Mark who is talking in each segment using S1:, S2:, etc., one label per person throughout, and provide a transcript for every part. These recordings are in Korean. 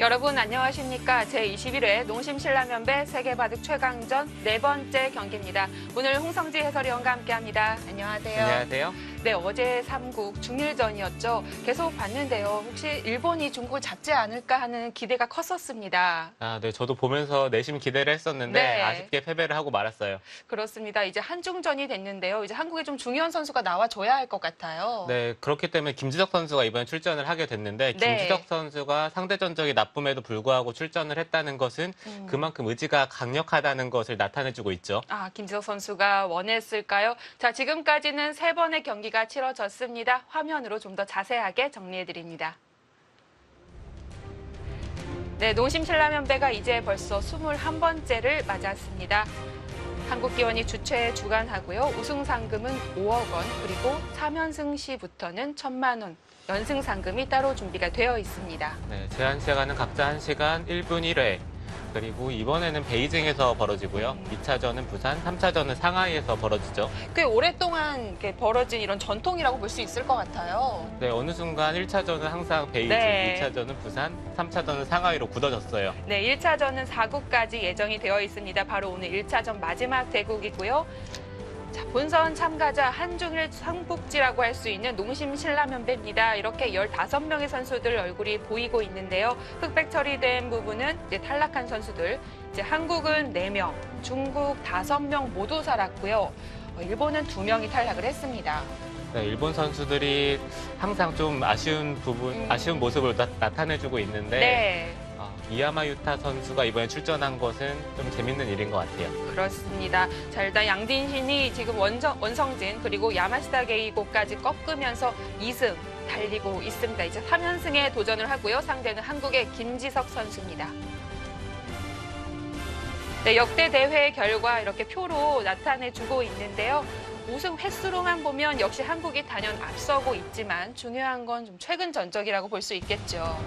S1: 여러분 안녕하십니까? 제21회 농심신라면배 세계바둑 최강전 네 번째 경기입니다. 오늘 홍성지 해설위원과 함께합니다. 안녕하세요.
S2: 안녕하세요.
S1: 네, 어제 삼국 중일전이었죠. 계속 봤는데요. 혹시 일본이 중국을 잡지 않을까 하는 기대가 컸었습니다.
S2: 아, 네, 저도 보면서 내심 기대를 했었는데
S1: 네.
S2: 아쉽게 패배를 하고 말았어요.
S1: 그렇습니다. 이제 한중전이 됐는데요. 이제 한국에 좀 중요한 선수가 나와줘야 할 것 같아요.
S2: 네, 그렇기 때문에 김지석 선수가 이번에 출전을 하게 됐는데
S1: 네.
S2: 김지석 선수가 상대 전적이 나 쁨에도 불구하고 출전을 했다는 것은
S1: 음.
S2: 그만큼 의지가 강력하다는 것을 나타내주고 있죠.
S1: 아, 김지석 선수가 원했을까요? 자, 지금까지는 세 번의 경기가 치러졌습니다. 화면으로 좀 더 자세하게 정리해드립니다. 네, 농심 신라면배가 이제 벌써 21번째를 맞았습니다. 한국기원이 주최 주관하고요. 우승 상금은 5억 원, 그리고 3연승 시부터는 1천만 원, 연승 상금이 따로 준비가 되어 있습니다.
S2: 네, 제한 시간은 각자 1시간 1분 1회. 그리고 이번에는 베이징에서 벌어지고요.
S1: 음.
S2: 2차전은 부산, 3차전은 상하이에서 벌어지죠.
S1: 꽤 오랫동안 이렇게 벌어진 이런 전통이라고 볼 수 있을 것 같아요.
S2: 네, 어느 순간 1차전은 항상 베이징,
S1: 네.
S2: 2차전은 부산, 3차전은 상하이로 굳어졌어요.
S1: 네, 1차전은 4국까지 예정이 되어 있습니다. 바로 오늘 1차전 마지막 대국이고요. 자, 본선 참가자 한중일 상복지라고 할 수 있는 농심 신라면배입니다. 이렇게 15명의 선수들 얼굴이 보이고 있는데요. 흑백 처리된 부분은 이제 탈락한 선수들. 이제 한국은 4명, 중국 5명 모두 살았고요. 어, 일본은 2명이 탈락을 했습니다.
S2: 네, 일본 선수들이 항상 좀 아쉬운 부분,
S1: 음.
S2: 아쉬운 모습을 나, 타내주고 있는데
S1: 네.
S2: 아, 이야마 유타 선수가 이번에 출전한 것은 좀 재밌는 일인 것 같아요.
S1: 그렇습니다. 자, 일단 양딘신이 지금 원정, 원성진 그리고 야마시다 게이고까지 꺾으면서 2승 달리고 있습니다. 이제 3연승에 도전을 하고요. 상대는 한국의 김지석 선수입니다. 네, 역대 대회 결과 이렇게 표로 나타내주고 있는데요. 우승 횟수로만 보면 역시 한국이 단연 앞서고 있지만 중요한 건 좀 최근 전적이라고 볼 수 있겠죠.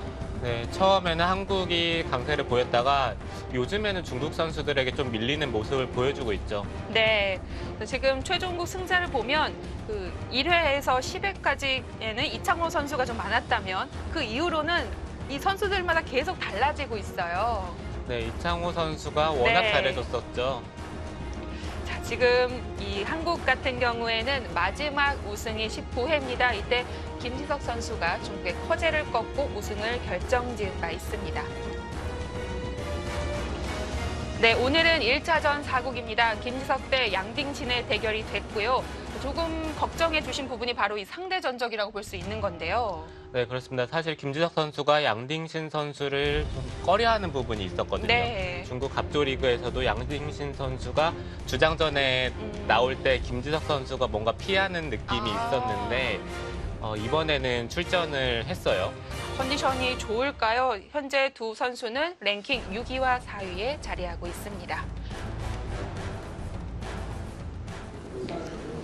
S2: 네, 처음에는 한국이 강세를 보였다가 요즘에는 중국 선수들에게 좀 밀리는 모습을 보여주고 있죠.
S1: 네. 지금 최종국 승자를 보면 그 1회에서 10회까지에는 이창호 선수가 좀 많았다면 그 이후로는 이 선수들마다 계속 달라지고 있어요.
S2: 네, 이창호 선수가 워낙
S1: 네.
S2: 잘해줬었죠.
S1: 자, 지금 이 한국 같은 경우에는 마지막 우승이 19회입니다. 이때 김지석 선수가 중국의 커제를 꺾고 우승을 결정지은 바 있습니다. 네, 오늘은 1차전 4국입니다. 김지석 대 양딩신의 대결이 됐고요. 조금 걱정해 주신 부분이 바로 이 상대 전적이라고 볼 수 있는 건데요.
S2: 네, 그렇습니다. 사실 김지석 선수가 양딩신 선수를 좀 꺼려하는 부분이 있었거든요.
S1: 네.
S2: 중국 갑조리그에서도 양딩신 선수가 주장전에
S1: 음.
S2: 나올 때 김지석 선수가 뭔가 피하는 느낌이
S1: 아.
S2: 있었는데 어, 이번에는 출전을 했어요.
S1: 컨디션이 좋을까요? 현재 두 선수는 랭킹 6위와 4위에 자리하고 있습니다.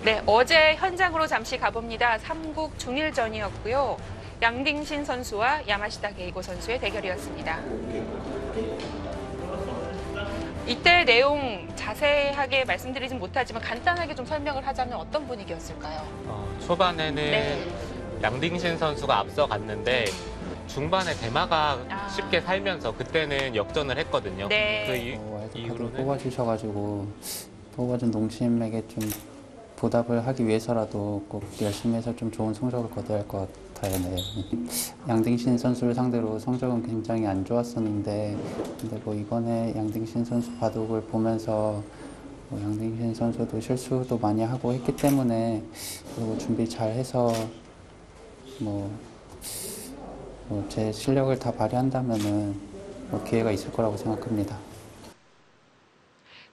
S1: 네, 어제 현장으로 잠시 가봅니다. 삼국 중일전이었고요. 양딩신 선수와 야마시다 게이고 선수의 대결이었습니다. 이때 내용 자세하게 말씀드리진 못하지만 간단하게 좀 설명을 하자면 어떤 분위기였을까요?
S2: 어, 초반에는
S1: 네.
S2: 양딩신 선수가 앞서갔는데 중반에 대마가
S1: 아.
S2: 쉽게 살면서 그때는 역전을 했거든요.
S1: 네.
S2: 그 이,
S3: 어,
S2: 이후로는
S3: 뽑아주셔가지고 뽑아준 농심에게 좀 보답을 하기 위해서라도 꼭 열심히 해서 좀 좋은 성적을 거둬야 할 것 같아요. 네. 양딩신 선수를 상대로 성적은 굉장히 안 좋았었는데 근데 뭐 이번에 양딩신 선수 바둑을 보면서 뭐 양딩신 선수도 실수도 많이 하고 했기 때문에 준비 잘 해서 뭐제 실력을 다 발휘한다면은 뭐 기회가 있을 거라고 생각합니다.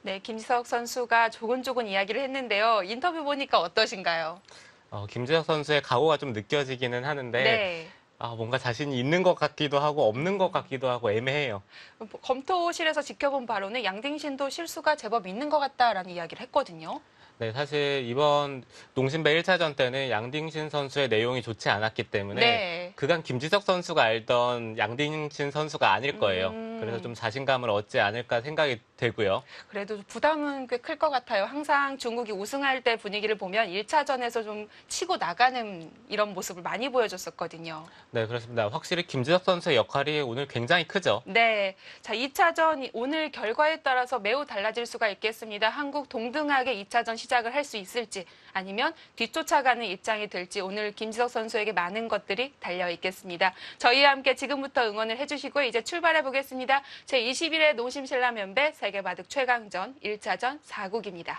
S1: 네, 김지석 선수가 조곤조곤 이야기를 했는데요. 인터뷰 보니까 어떠신가요?
S2: 어, 김지석 선수의 각오가 좀 느껴지기는 하는데
S1: 네.
S2: 아, 뭔가 자신이 있는 것 같기도 하고 없는 것 같기도 하고 애매해요.
S1: 검토실에서 지켜본 바로는 양딩신도 실수가 제법 있는 것 같다라는 이야기를 했거든요.
S2: 네, 사실 이번 농심배 1차전 때는 양딩신 선수의 내용이 좋지 않았기 때문에
S1: 네.
S2: 그간 김지석 선수가 알던 양딩신 선수가 아닐 거예요.
S1: 음.
S2: 그래서 좀 자신감을 얻지 않을까 생각이 되고요.
S1: 그래도 부담은 꽤 클 것 같아요. 항상 중국이 우승할 때 분위기를 보면 1차전에서 좀 치고 나가는 이런 모습을 많이 보여줬었거든요.
S2: 네, 그렇습니다. 확실히 김지석 선수의 역할이 오늘 굉장히 크죠.
S1: 네. 자, 2차전 오늘 결과에 따라서 매우 달라질 수가 있겠습니다. 한국 동등하게 2차전 시작을 할 수 있을지 아니면 뒤쫓아가는 입장이 될지 오늘 김지석 선수에게 많은 것들이 달려 있겠습니다. 저희와 함께 지금부터 응원을 해주시고 이제 출발해 보겠습니다. 제21회 농심신라면배 세계바둑 최강전 1차전 4국입니다.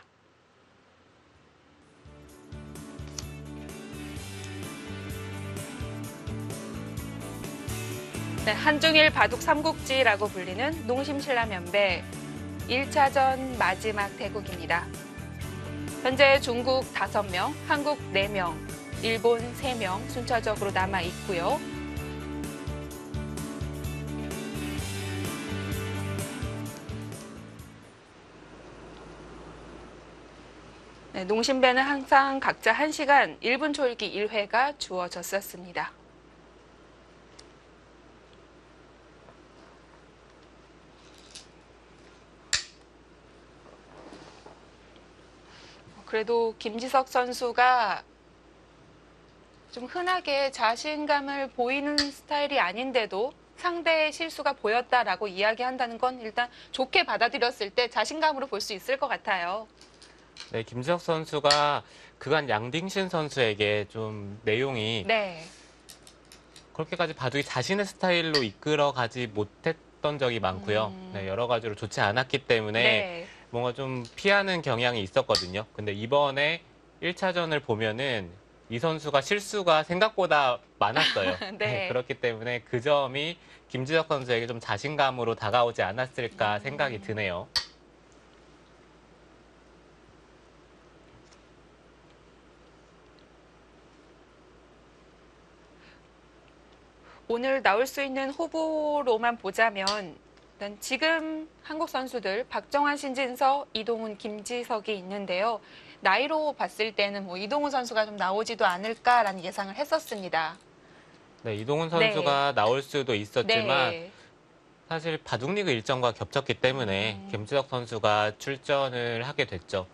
S1: 네, 한중일 바둑 삼국지라고 불리는 농심신라면배 1차전 마지막 대국입니다. 현재 중국 5명, 한국 4명, 일본 3명 순차적으로 남아 있고요. 네, 농심배는 항상 각자 1시간 1분 초읽기 1회가 주어졌었습니다. 그래도 김지석 선수가 좀 흔하게 자신감을 보이는 스타일이 아닌데도 상대의 실수가 보였다라고 이야기한다는 건 일단 좋게 받아들였을 때 자신감으로 볼 수 있을 것 같아요.
S2: 네, 김지석 선수가 그간 양딩신 선수에게 좀 내용이
S1: 네.
S2: 그렇게까지 바둑이 자신의 스타일로 이끌어가지 못했던 적이 많고요.
S1: 음.
S2: 네, 여러 가지로 좋지 않았기 때문에
S1: 네.
S2: 뭔가 좀 피하는 경향이 있었거든요. 근데 이번에 1차전을 보면은 이 선수가 실수가 생각보다 많았어요.
S1: 네.
S2: 그렇기 때문에 그 점이 김지석 선수에게 좀 자신감으로 다가오지 않았을까
S1: 음.
S2: 생각이 드네요.
S1: 오늘 나올 수 있는 후보로만 보자면 일단 지금 한국 선수들 박정환, 신진서, 이동훈, 김지석이 있는데요. 나이로 봤을 때는 뭐 이동훈 선수가 좀 나오지도 않을까라는 예상을 했었습니다.
S2: 네, 이동훈 선수가 나올 수도 있었지만
S1: 네.
S2: 사실 바둑리그 일정과 겹쳤기 때문에
S1: 음.
S2: 김지석 선수가 출전을 하게 됐죠.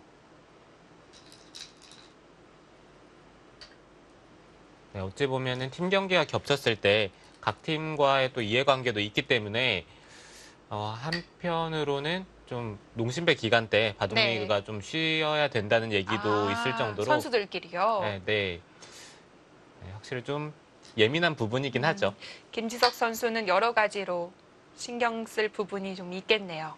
S2: 네, 어찌 보면은 팀 경기가 겹쳤을 때 각 팀과의 또 이해관계도 있기 때문에 어, 한편으로는 좀 농심배 기간 때 바둑리그가 좀 쉬어야 된다는 얘기도
S1: 아,
S2: 있을 정도로
S1: 선수들끼리요.
S2: 네, 네. 네, 확실히 좀 예민한 부분이긴
S1: 음.
S2: 하죠.
S1: 김지석 선수는 여러 가지로 신경 쓸 부분이 좀 있겠네요.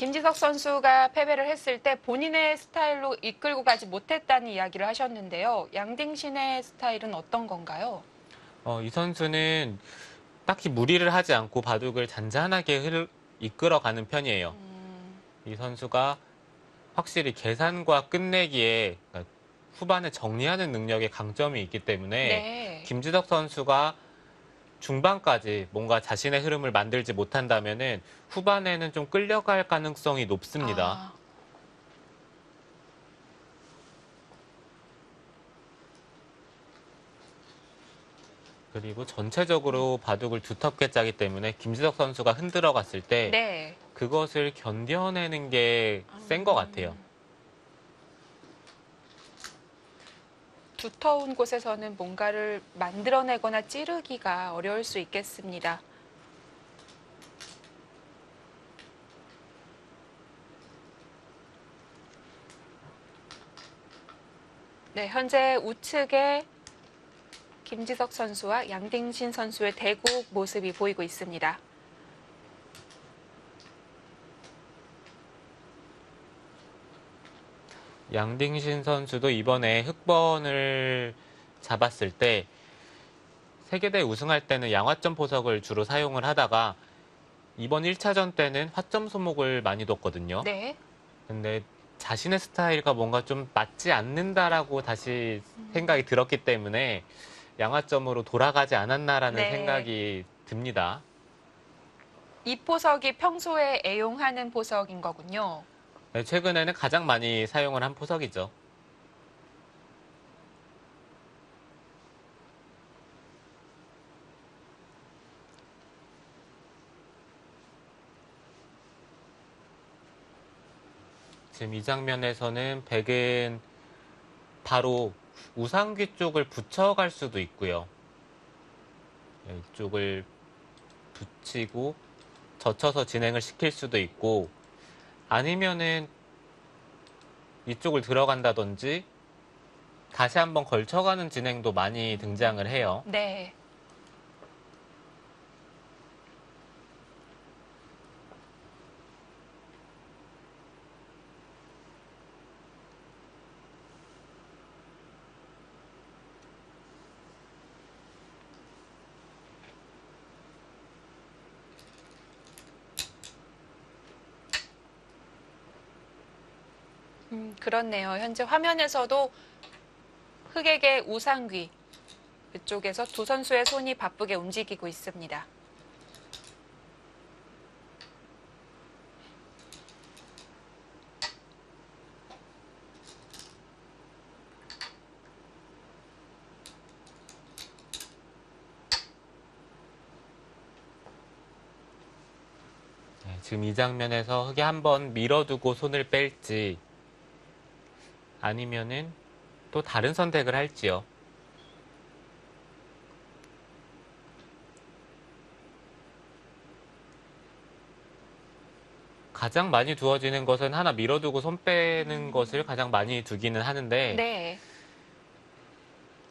S1: 김지석 선수가 패배를 했을 때 본인의 스타일로 이끌고 가지 못했다는 이야기를 하셨는데요. 양딩신의 스타일은 어떤 건가요?
S2: 어, 이 선수는 딱히 무리를 하지 않고 바둑을 잔잔하게 흐르, 이끌어가는 편이에요.
S1: 음,
S2: 이 선수가 확실히 계산과 끝내기에 그러니까 후반에 정리하는 능력에 강점이 있기 때문에
S1: 네.
S2: 김지덕 선수가 중반까지 뭔가 자신의 흐름을 만들지 못한다면은 후반에는 좀 끌려갈 가능성이 높습니다.
S1: 아,
S2: 그리고 전체적으로 바둑을 두텁게 짜기 때문에 김지덕 선수가 흔들어 갔을 때
S1: 네.
S2: 그것을 견뎌내는 게 센 것 같아요.
S1: 두터운 곳에서는 뭔가를 만들어내거나 찌르기가 어려울 수 있겠습니다. 네, 현재 우측에 김지석 선수와 양딩신 선수의 대국 모습이 보이고 있습니다.
S2: 양딩신 선수도 이번에 흑번을 잡았을 때 세계대 우승할 때는 양화점 포석을 주로 사용을 하다가 이번 1차전 때는 화점 소목을 많이 뒀거든요.
S1: 네.
S2: 근데 자신의 스타일과 뭔가 좀 맞지 않는다라고 다시 생각이 들었기 때문에 양화점으로 돌아가지 않았나라는
S1: 네.
S2: 생각이 듭니다.
S1: 이 포석이 평소에 애용하는 포석인 거군요.
S2: 네, 최근에는 가장 많이 사용을 한 포석이죠. 지금 이 장면에서는 백은 바로 우상귀 쪽을 붙여갈 수도 있고요. 네, 이쪽을 붙이고 젖혀서 진행을 시킬 수도 있고 아니면은 이쪽을 들어간다든지 다시 한번 걸쳐가는 진행도 많이 등장을 해요.
S1: 네. 음, 그렇네요. 현재 화면에서도 흑에게 우상귀 그쪽에서 두 선수의 손이 바쁘게 움직이고 있습니다.
S2: 네, 지금 이 장면에서 흑이 한번 밀어두고 손을 뺄지 아니면은 또 다른 선택을 할지요. 가장 많이 두어지는 것은 하나 밀어두고 손 빼는 것을 가장 많이 두기는 하는데
S1: 네.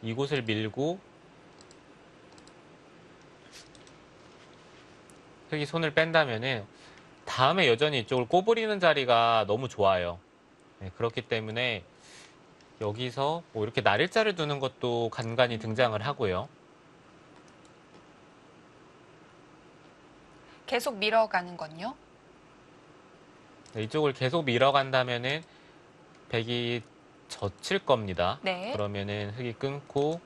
S2: 이곳을 밀고 흑이 손을 뺀다면은 다음에 여전히 이쪽을 꼬부리는 자리가 너무 좋아요. 네, 그렇기 때문에 여기서 뭐 이렇게 날일자를 두는 것도 간간히 등장을 하고요.
S1: 계속 밀어가는 건요.
S2: 네, 이쪽을 계속 밀어간다면은 백이 젖힐 겁니다.
S1: 네.
S2: 그러면은 흑이 끊고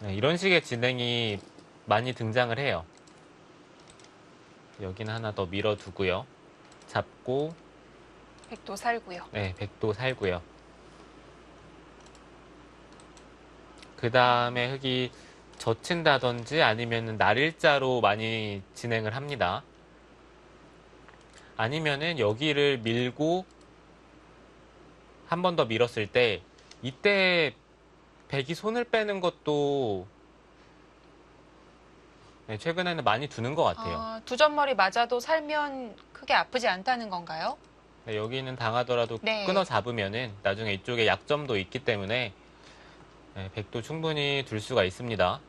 S2: 네, 이런 식의 진행이 많이 등장을 해요. 여기는 하나 더 밀어두고요. 잡고
S1: 백도 살고요.
S2: 네, 백도 살고요. 그 다음에 흑이 젖힌다든지 아니면 날일자로 많이 진행을 합니다. 아니면은 여기를 밀고 한 번 더 밀었을 때 이때 백이 손을 빼는 것도 네, 최근에는 많이 두는 것 같아요.
S1: 아, 두 점머리 맞아도 살면 크게 아프지 않다는 건가요?
S2: 네, 여기는 당하더라도
S1: 네.
S2: 끊어 잡으면은 나중에 이쪽에 약점도 있기 때문에 네, 백도 충분히 둘 수가 있습니다.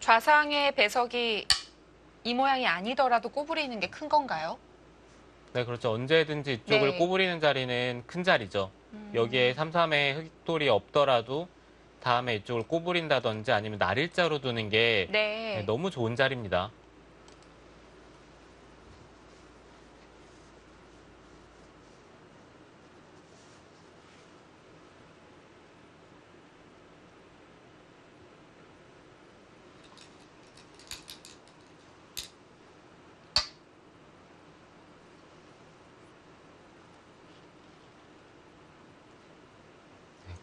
S1: 좌상의 배석이 이 모양이 아니더라도 꼬부리는 게 큰 건가요?
S2: 네, 그렇죠. 언제든지 이쪽을
S1: 네.
S2: 꼬부리는 자리는 큰 자리죠.
S1: 음.
S2: 여기에 3, 3의 흑돌이 없더라도 다음에 이쪽을 꼬부린다든지 아니면 날일자로 두는 게
S1: 네.
S2: 네, 너무 좋은 자리입니다.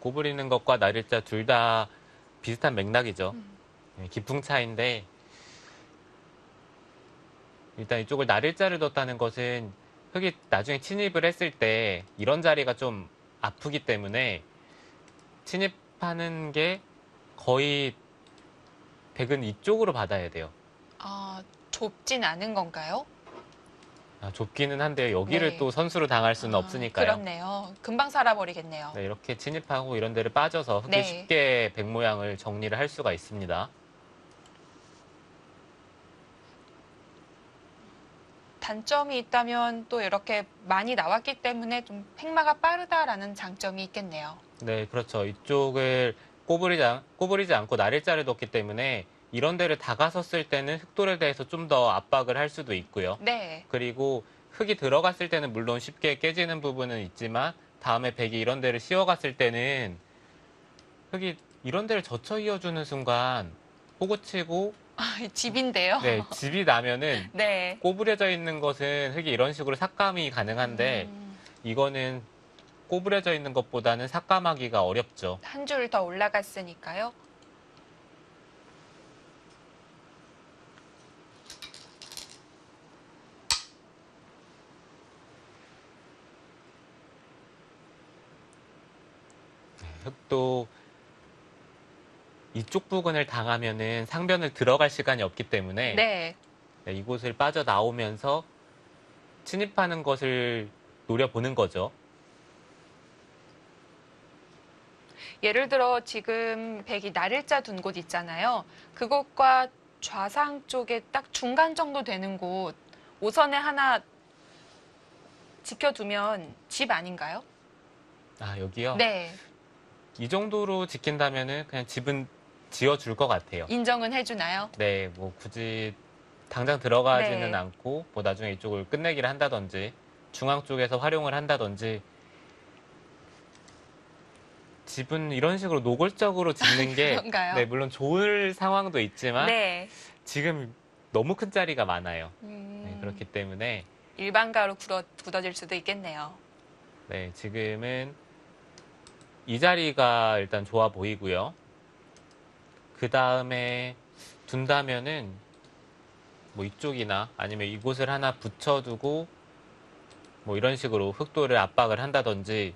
S2: 네, 꼬부리는 것과 날일자 둘 다 비슷한 맥락이죠.
S1: 음.
S2: 네, 깊은 차인데 일단 이쪽을 날일자를 뒀다는 것은 흙이 나중에 침입을 했을 때 이런 자리가 좀 아프기 때문에 침입하는 게 거의 백은 이쪽으로 받아야 돼요.
S1: 아, 좁진 않은 건가요?
S2: 아, 좁기는 한데요. 여기를
S1: 네.
S2: 또 선수로 당할 수는
S1: 아,
S2: 없으니까요.
S1: 그렇네요. 금방 살아버리겠네요.
S2: 네, 이렇게 침입하고 이런 데를 빠져서 흙이
S1: 네.
S2: 쉽게 백 모양을 정리를 할 수가 있습니다.
S1: 단점이 있다면 또 이렇게 많이 나왔기 때문에 좀 팽마가 빠르다라는 장점이 있겠네요.
S2: 네, 그렇죠. 이쪽을 꼬부리지, 않, 꼬부리지 않고 날일자를 뒀기 때문에 이런 데를 다가섰을 때는 흑돌에 대해서 좀 더 압박을 할 수도 있고요.
S1: 네.
S2: 그리고 흙이 들어갔을 때는 물론 쉽게 깨지는 부분은 있지만 다음에 백이 이런 데를 씌워갔을 때는 흙이 이런 데를 젖혀 이어주는 순간 호구치고
S1: 집인데요.
S2: 네, 집이 나면은
S1: 네.
S2: 꼬부려져 있는 것은 흙이 이런 식으로 삭감이 가능한데
S1: 음,
S2: 이거는 꼬부려져 있는 것보다는 삭감하기가 어렵죠.
S1: 한 줄 더 올라갔으니까요.
S2: 흙도 이쪽 부근을 당하면은 상변을 들어갈 시간이 없기 때문에
S1: 네.
S2: 네, 이곳을 빠져나오면서 침입하는 것을 노려보는 거죠.
S1: 예를 들어 지금 백이 날일자 둔 곳 있잖아요. 그곳과 좌상 쪽에 딱 중간 정도 되는 곳 오선에 하나 지켜두면 집 아닌가요?
S2: 아, 여기요?
S1: 네.
S2: 이 정도로 지킨다면은 그냥 집은 지어줄 것 같아요.
S1: 인정은 해주나요?
S2: 네, 뭐 굳이 당장 들어가지는
S1: 네.
S2: 않고 뭐 나중에 이쪽을 끝내기를 한다든지 중앙 쪽에서 활용을 한다든지 집은 이런 식으로 노골적으로 짓는 게
S1: 그런가요?
S2: 네, 물론 좋을 상황도 있지만
S1: 네.
S2: 지금 너무 큰 자리가 많아요.
S1: 음,
S2: 네, 그렇기 때문에
S1: 일반가로 굳어, 굳어질 수도 있겠네요.
S2: 네, 지금은 이 자리가 일단 좋아 보이고요. 그 다음에 둔다면은 뭐 이쪽이나 아니면 이곳을 하나 붙여두고 뭐 이런 식으로 흑도를 압박을 한다든지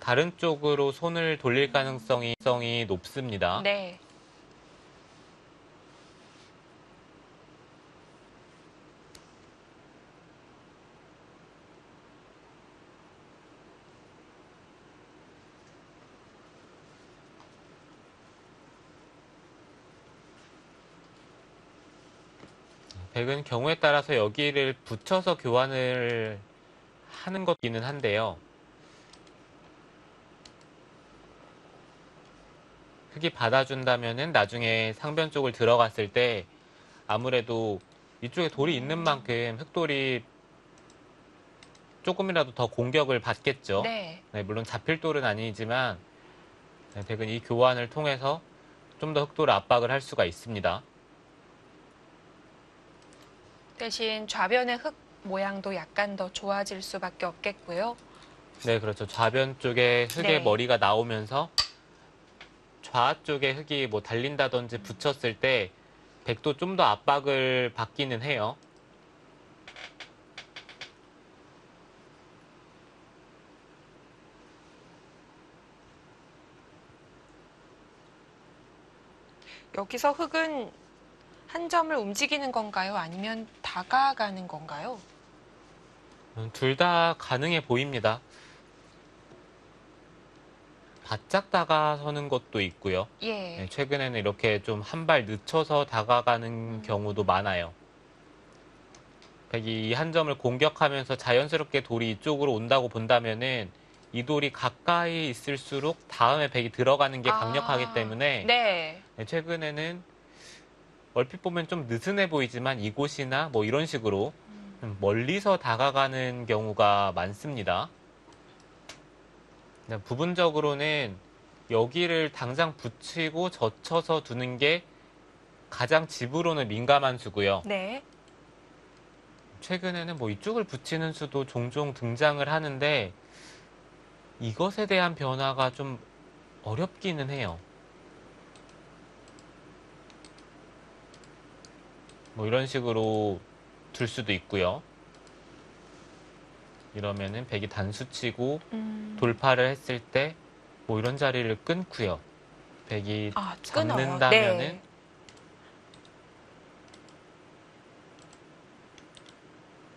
S2: 다른 쪽으로 손을 돌릴 가능성이 성이 높습니다.
S1: 네.
S2: 백은 경우에 따라서 여기를 붙여서 교환을 하는 것기는 한데요. 흙이 받아준다면은 나중에 상변 쪽을 들어갔을 때 아무래도 이쪽에 돌이 있는 만큼 흑돌이 조금이라도 더 공격을 받겠죠.
S1: 네.
S2: 네, 물론 잡힐 돌은 아니지만 네, 백은 이 교환을 통해서 좀 더 흑돌을 압박을 할 수가 있습니다.
S1: 대신 좌변의 흙 모양도 약간 더 좋아질 수밖에 없겠고요.
S2: 네, 그렇죠. 좌변 쪽에 흙의
S1: 네.
S2: 머리가 나오면서 좌 쪽에 흙이 뭐 달린다든지 붙였을 때 백도 좀 더 압박을 받기는 해요.
S1: 여기서 흙은 한 점을 움직이는 건가요? 아니면 다가가는 건가요?
S2: 음, 둘다 가능해 보입니다. 바짝 다가서는 것도 있고요.
S1: 예.
S2: 네, 최근에는 이렇게 좀 한 발 늦춰서 다가가는 경우도 많아요. 백이 이한 점을 공격하면서 자연스럽게 돌이 이쪽으로 온다고 본다면은 이 돌이 가까이 있을수록 다음에 백이 들어가는 게
S1: 아,
S2: 강력하기 때문에
S1: 네.
S2: 네, 최근에는 얼핏 보면 좀 느슨해 보이지만 이곳이나 뭐 이런 식으로 좀 멀리서 다가가는 경우가 많습니다. 네, 부분적으로는 여기를 당장 붙이고 젖혀서 두는 게 가장 집으로는 민감한 수고요.
S1: 네.
S2: 최근에는 뭐 이쪽을 붙이는 수도 종종 등장을 하는데 이것에 대한 변화가 좀 어렵기는 해요. 뭐 이런 식으로 둘 수도 있고요. 이러면은 백이 단수치고
S1: 음.
S2: 돌파를 했을 때 뭐 이런 자리를 끊고요. 백이
S1: 아.
S2: 잡는다면은
S1: 네.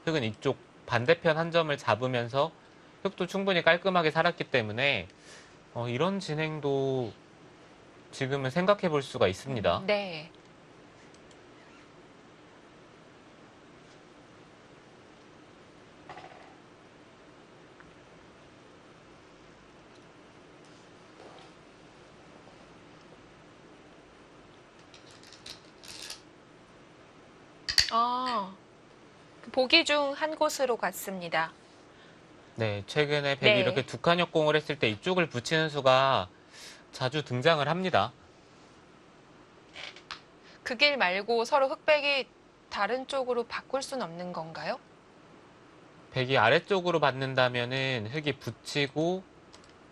S2: 흙은 이쪽 반대편 한 점을 잡으면서 흙도 충분히 깔끔하게 살았기 때문에 어, 이런 진행도 지금은 생각해 볼 수가 있습니다.
S1: 네. 아, 그 보기 중 한 곳으로 갔습니다.
S2: 네, 최근에 백이
S1: 네.
S2: 이렇게 두 칸 역공을 했을 때 이쪽을 붙이는 수가 자주 등장을 합니다.
S1: 그 길 말고 서로 흑백이 다른 쪽으로 바꿀 순 없는 건가요?
S2: 백이 아래쪽으로 받는다면은 흙이 붙이고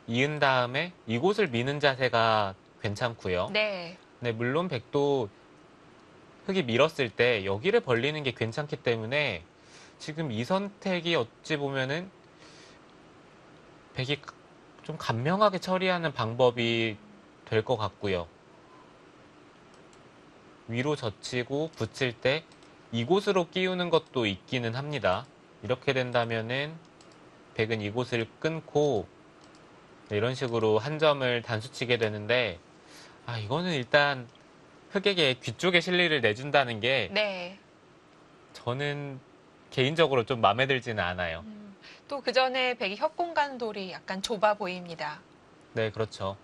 S2: 이은 다음에 이곳을 미는 자세가 괜찮고요.
S1: 네.
S2: 네, 물론 백도 흙이 밀었을 때 여기를 벌리는 게 괜찮기 때문에 지금 이 선택이 어찌 보면은 백이 좀 간명하게 처리하는 방법이 될 것 같고요. 위로 젖히고 붙일 때 이곳으로 끼우는 것도 있기는 합니다. 이렇게 된다면은 백은 이곳을 끊고 네, 이런 식으로 한 점을 단수치게 되는데 아 이거는 일단 흑에게 귀 쪽에 실리를 내준다는 게
S1: 네.
S2: 저는 개인적으로 좀 마음에 들지는 않아요.
S1: 음, 또그 전에 백이 협공간 돌이 약간 좁아 보입니다.
S2: 네, 그렇죠.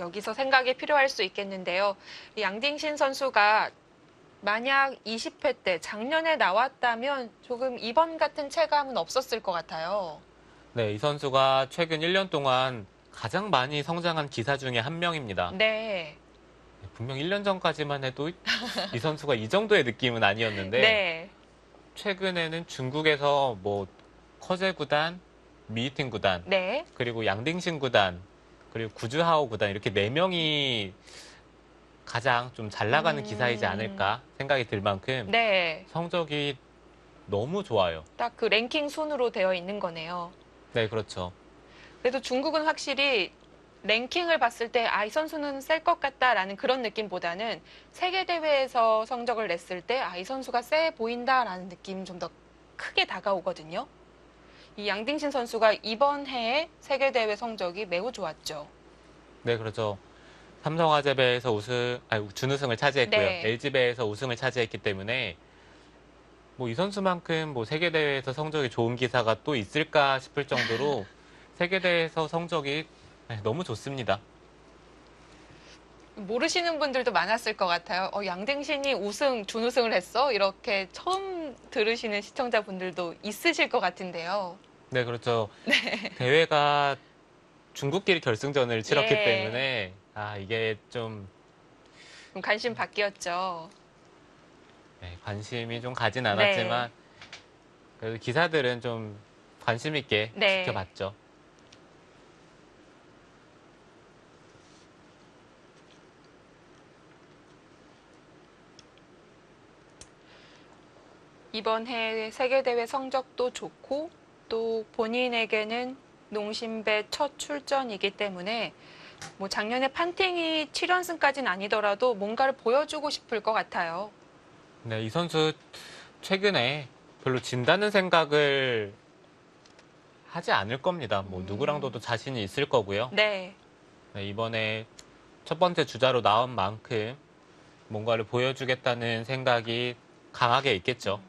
S1: 여기서 생각이 필요할 수 있겠는데요. 이 양딩신 선수가 만약 20회 때 작년에 나왔다면 조금 이번 같은 체감은 없었을 것 같아요.
S2: 네, 이 선수가 최근 1년 동안 가장 많이 성장한 기사 중에 한 명입니다.
S1: 네.
S2: 분명 1년 전까지만 해도 이 선수가 이 정도의 느낌은 아니었는데
S1: 네.
S2: 최근에는 중국에서 뭐 커제 구단, 미이팅 구단,
S1: 네.
S2: 그리고 양딩신 구단, 그리고 구주하오 구단 이렇게 네 명이 가장 좀 잘 나가는
S1: 음.
S2: 기사이지 않을까 생각이 들 만큼
S1: 네.
S2: 성적이 너무 좋아요.
S1: 딱 그 랭킹 순으로 되어 있는 거네요.
S2: 네, 그렇죠.
S1: 그래도 중국은 확실히 랭킹을 봤을 때 아, 이 선수는 셀 것 같다라는 그런 느낌보다는 세계 대회에서 성적을 냈을 때 아, 이 선수가 세 보인다라는 느낌이 좀더 크게 다가오거든요. 이 양딩신 선수가 이번 해에 세계 대회 성적이 매우 좋았죠.
S2: 네, 그렇죠. 삼성화재배에서 우승, 아니, 준우승을 차지했고요.
S1: 네.
S2: LG배에서 우승을 차지했기 때문에 뭐 이 선수만큼 뭐 세계대회에서 성적이 좋은 기사가 또 있을까 싶을 정도로 세계대회에서 성적이 네, 너무 좋습니다.
S1: 모르시는 분들도 많았을 것 같아요. 어, 양딩신이 우승, 준우승을 했어? 이렇게 처음 들으시는 시청자분들도 있으실 것 같은데요.
S2: 네, 그렇죠. 대회가 중국끼리 결승전을 치렀기
S1: 예.
S2: 때문에 아, 이게 좀
S1: 좀 관심 바뀌었죠.
S2: 네, 관심이 좀 가진 않았지만 그래도 기사들은 좀 관심 있게
S1: 네.
S2: 지켜봤죠.
S1: 이번 해 세계대회 성적도 좋고 또 본인에게는 농심배 첫 출전이기 때문에 뭐 작년에 판팅이 7연승까지는 아니더라도 뭔가를 보여주고 싶을 것 같아요.
S2: 네, 이 선수 최근에 별로 진다는 생각을 하지 않을 겁니다. 뭐
S1: 음.
S2: 누구랑도 자신이 있을 거고요.
S1: 네.
S2: 네, 이번에 첫 번째 주자로 나온 만큼 뭔가를 보여주겠다는 생각이 강하게 있겠죠.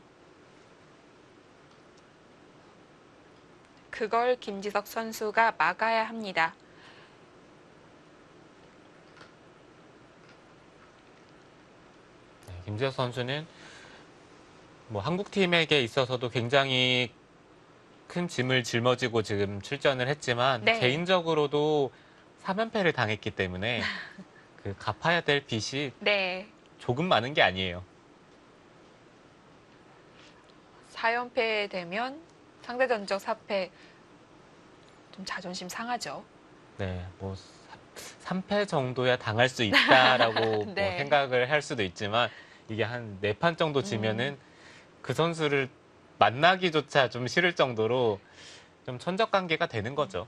S1: 그걸 김지석 선수가 막아야 합니다.
S2: 네, 김지혁 선수는 뭐 한국 팀에게 있어서도 굉장히 큰 짐을 짊어지고 지금 출전을 했지만
S1: 네.
S2: 개인적으로도 3연패를 당했기 때문에 그 갚아야 될 빚이
S1: 네.
S2: 조금 많은 게 아니에요.
S1: 4연패 되면 상대 전적 4패 좀 자존심 상하죠.
S2: 네, 뭐 3패 정도야 당할 수 있다라고
S1: 네.
S2: 뭐 생각을 할 수도 있지만 이게 한네판 정도 지면은 그 선수를 만나기조차 좀 싫을 정도로 좀 천적 관계가 되는 거죠.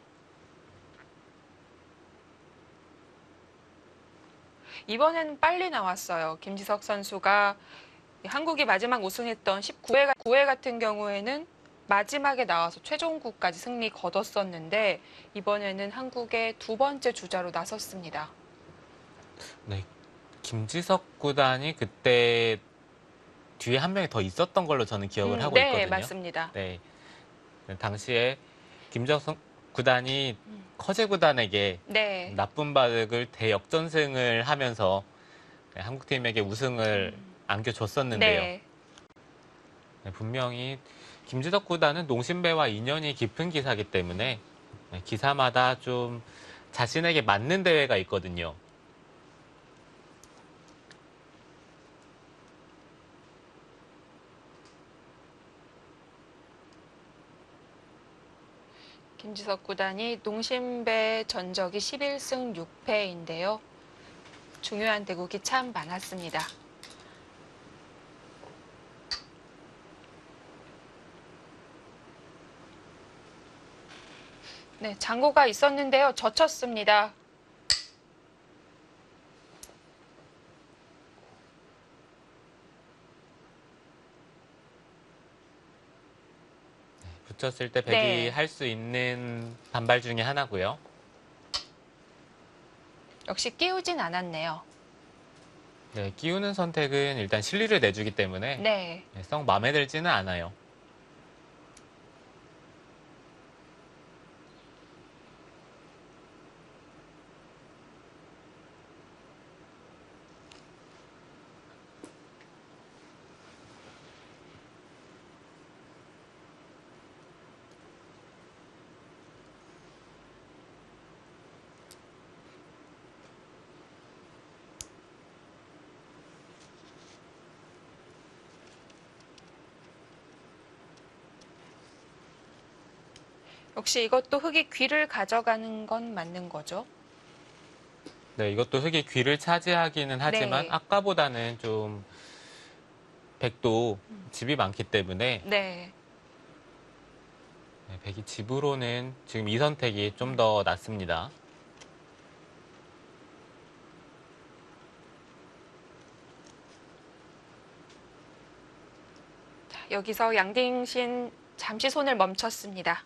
S1: 이번에는 빨리 나왔어요. 김지석 선수가 한국이 마지막 우승했던 19회, 9회 같은 경우에는 마지막에 나와서 최종국까지 승리 거뒀었는데 이번에는 한국의 두 번째 주자로 나섰습니다.
S2: 네, 김지석 구단이 그때 뒤에 한 명이 더 있었던 걸로 저는 기억을
S1: 음,
S2: 하고
S1: 네,
S2: 있거든요.
S1: 맞습니다.
S2: 네, 당시에 김지석, 선- 구단이 커제 구단에게
S1: 네.
S2: 나쁜 바둑을 대역전승을 하면서 네, 한국팀에게 우승을 안겨줬었는데요.
S1: 네.
S2: 네, 분명히 김지덕 구단은 농심배와 인연이 깊은 기사기 때문에 네, 기사마다 좀 자신에게 맞는 대회가 있거든요.
S1: 김지석 구단이 농심배 전적이 11승 6패인데요. 중요한 대국이 참 많았습니다. 네, 장고가 있었는데요. 젖혔습니다.
S2: 붙였을 때 백이
S1: 네.
S2: 할수 있는 반발 중에 하나고요.
S1: 역시 끼우진 않았네요.
S2: 네, 끼우는 선택은 일단 실리를 내주기 때문에
S1: 네.
S2: 네, 썩 마음에 들지는 않아요.
S1: 역시 이것도 흙이 귀를 가져가는 건 맞는 거죠.
S2: 네, 이것도 흙이 귀를 차지하기는 하지만
S1: 네.
S2: 아까보다는 좀 백도 집이 많기 때문에
S1: 네.
S2: 네, 백이 집으로는 지금 이 선택이 좀 더 낫습니다.
S1: 자, 여기서 양딩신 잠시 손을 멈췄습니다.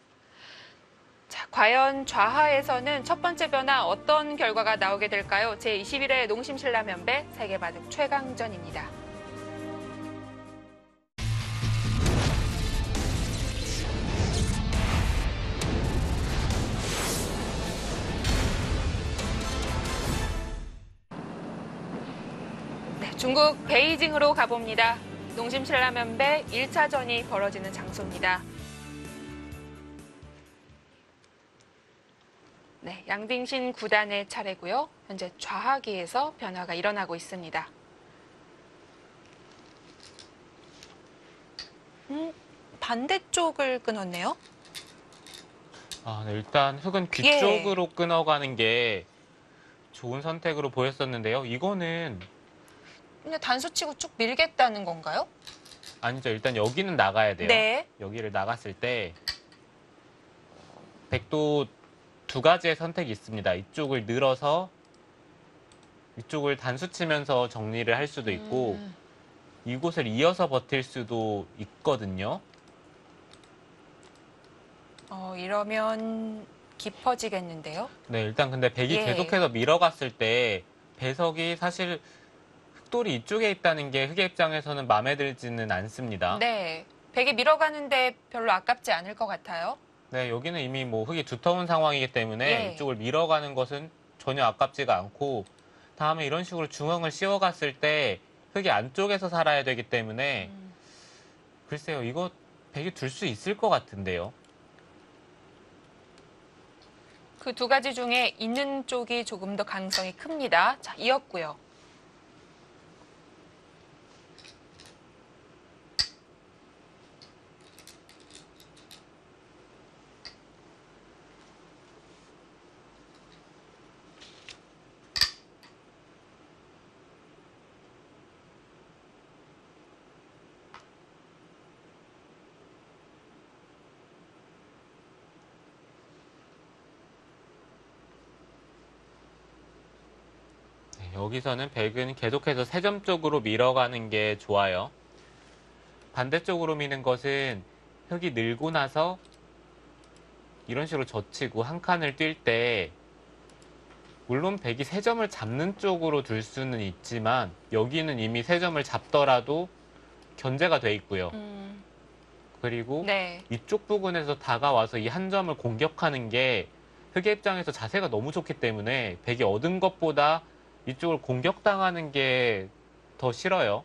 S1: 자, 과연 좌하에서는 첫 번째 변화 어떤 결과가 나오게 될까요? 제21회 농심신라면배 세계바둑 최강전입니다. 네, 중국 베이징으로 가봅니다. 농심신라면배 1차전이 벌어지는 장소입니다. 네, 양딩신 구단의 차례고요. 현재 좌하기에서 변화가 일어나고 있습니다. 음, 반대쪽을 끊었네요.
S2: 아, 네, 일단 흙은 귀
S1: 예.
S2: 쪽으로 끊어가는 게 좋은 선택으로 보였었는데요. 이거는
S1: 그냥 단수 치고 쭉 밀겠다는 건가요?
S2: 아니죠. 일단 여기는 나가야 돼요.
S1: 네.
S2: 여기를 나갔을 때 백도 두 가지의 선택이 있습니다. 이쪽을 늘어서 이쪽을 단수 치면서 정리를 할 수도 있고
S1: 음,
S2: 이곳을 이어서 버틸 수도 있거든요.
S1: 어, 이러면 깊어지겠는데요.
S2: 네, 일단 근데 백이
S1: 예.
S2: 계속해서 밀어갔을 때 배석이 사실 흑돌이 이쪽에 있다는 게 흑의 입장에서는 마음에 들지는 않습니다.
S1: 네. 베개 밀어가는데 별로 아깝지 않을 것 같아요.
S2: 네, 여기는 이미 뭐 흙이 두터운 상황이기 때문에
S1: 예.
S2: 이쪽을 밀어가는 것은 전혀 아깝지가 않고 다음에 이런 식으로 중앙을 씌워갔을 때 흙이 안쪽에서 살아야 되기 때문에
S1: 음.
S2: 글쎄요, 이거 백이 둘 수 있을 것 같은데요.
S1: 그 두 가지 중에 있는 쪽이 조금 더 가능성이 큽니다. 자, 이었고요.
S2: 네, 여기서는 백은 계속해서 세점 쪽으로 밀어가는 게 좋아요. 반대쪽으로 미는 것은 흙이 늘고 나서 이런 식으로 젖히고 한 칸을 뛸 때 물론 백이 세 점을 잡는 쪽으로 둘 수는 있지만 여기는 이미 세 점을 잡더라도 견제가 돼 있고요.
S1: 음,
S2: 그리고
S1: 네.
S2: 이쪽 부근에서 다가와서 이 한 점을 공격하는 게 흑의 입장에서 자세가 너무 좋기 때문에 백이 얻은 것보다 이쪽을 공격당하는 게 더 싫어요.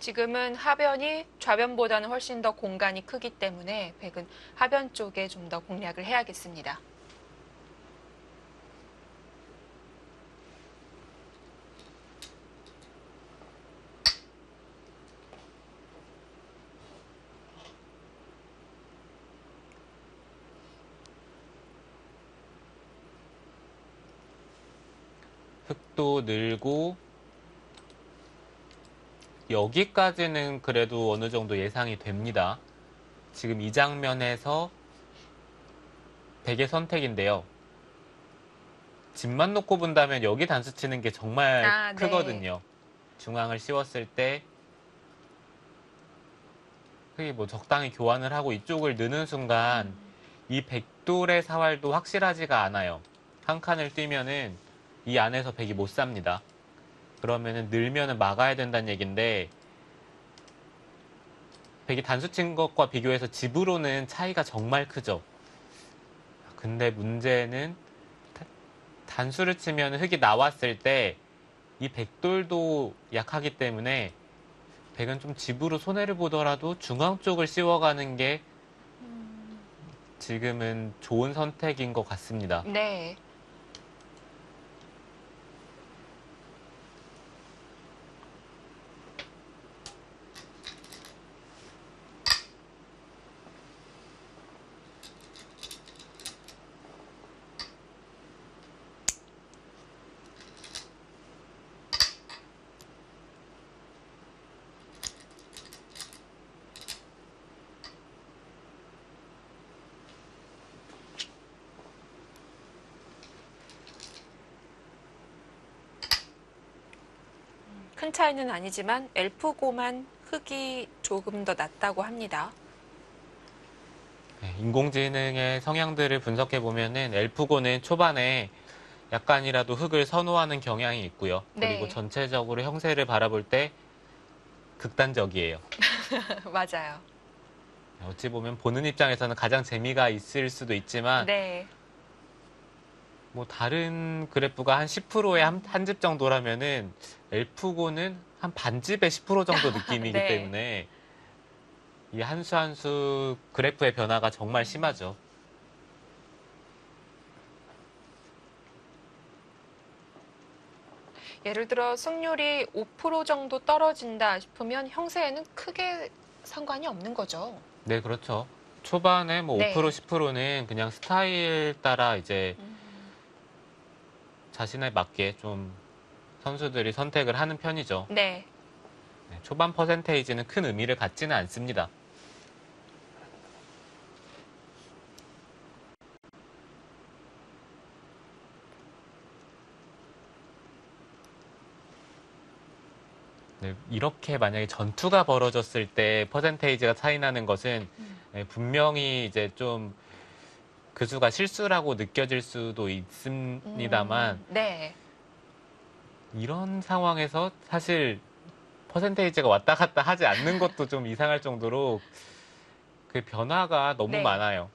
S1: 지금은 하변이 좌변보다는 훨씬 더 공간이 크기 때문에 백은 하변 쪽에 좀 더 공략을 해야겠습니다.
S2: 흙도 늘고 여기까지는 그래도 어느 정도 예상이 됩니다. 지금 이 장면에서 백의 선택인데요. 집만 놓고 본다면 여기 단수 치는 게 정말
S1: 아, 네.
S2: 크거든요. 중앙을 씌웠을 때 흙이 뭐 적당히 교환을 하고 이쪽을 느는 순간 이 백돌의 사활도 확실하지가 않아요. 한 칸을 뛰면은 이 안에서 백이 못 삽니다. 그러면은 늘면은 막아야 된다는 얘긴데 백이 단수 친 것과 비교해서 집으로는 차이가 정말 크죠. 근데 문제는 다- 단수를 치면 흙이 나왔을 때 이 백돌도 약하기 때문에 백은 좀 집으로 손해를 보더라도 중앙 쪽을 씌워가는 게 지금은 좋은 선택인 것 같습니다.
S1: 네. 큰 차이는 아니지만 엘프고만 흙이 조금 더 낫다고 합니다.
S2: 네, 인공지능의 성향들을 분석해 보면은 엘프고는 초반에 약간이라도 흙을 선호하는 경향이 있고요. 그리고
S1: 네.
S2: 전체적으로 형세를 바라볼 때 극단적이에요.
S1: 맞아요.
S2: 어찌 보면 보는 입장에서는 가장 재미가 있을 수도 있지만
S1: 네.
S2: 뭐 다른 그래프가 한 10%에 한, 한집 정도라면은 엘프고는 한 반집에 10% 정도 느낌이기
S1: 네.
S2: 때문에 이 한 수 한 수 그래프의 변화가 정말 심하죠.
S1: 예를 들어 승률이 5% 정도 떨어진다 싶으면 형세에는 크게 상관이 없는 거죠.
S2: 네, 그렇죠. 초반에 뭐
S1: 네.
S2: 5% 10%는 그냥 스타일 따라 이제 자신에 맞게 좀 선수들이 선택을 하는 편이죠.
S1: 네.
S2: 네, 초반 퍼센테이지는 큰 의미를 갖지는 않습니다. 네, 이렇게 만약에 전투가 벌어졌을 때 퍼센테이지가 차이 나는 것은 네, 분명히 이제 좀 그 수가 실수라고 느껴질 수도 있습니다만
S1: 음, 네.
S2: 이런 상황에서 사실 퍼센테이지가 왔다 갔다 하지 않는 것도 좀 이상할 정도로 그 변화가 너무
S1: 네.
S2: 많아요.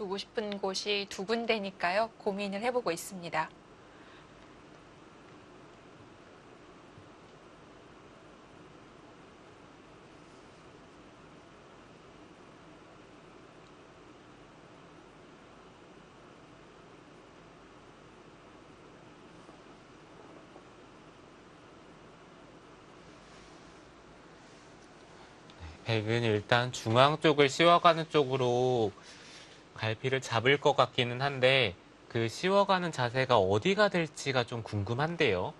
S1: 두고 싶은 곳이 두 군데니까요. 고민을 해보고 있습니다.
S2: 백은 일단 중앙 쪽을 씌워가는 쪽으로 갈피를 잡을 것 같기는 한데 그 씌워가는 자세가 어디가 될지가 좀 궁금한데요.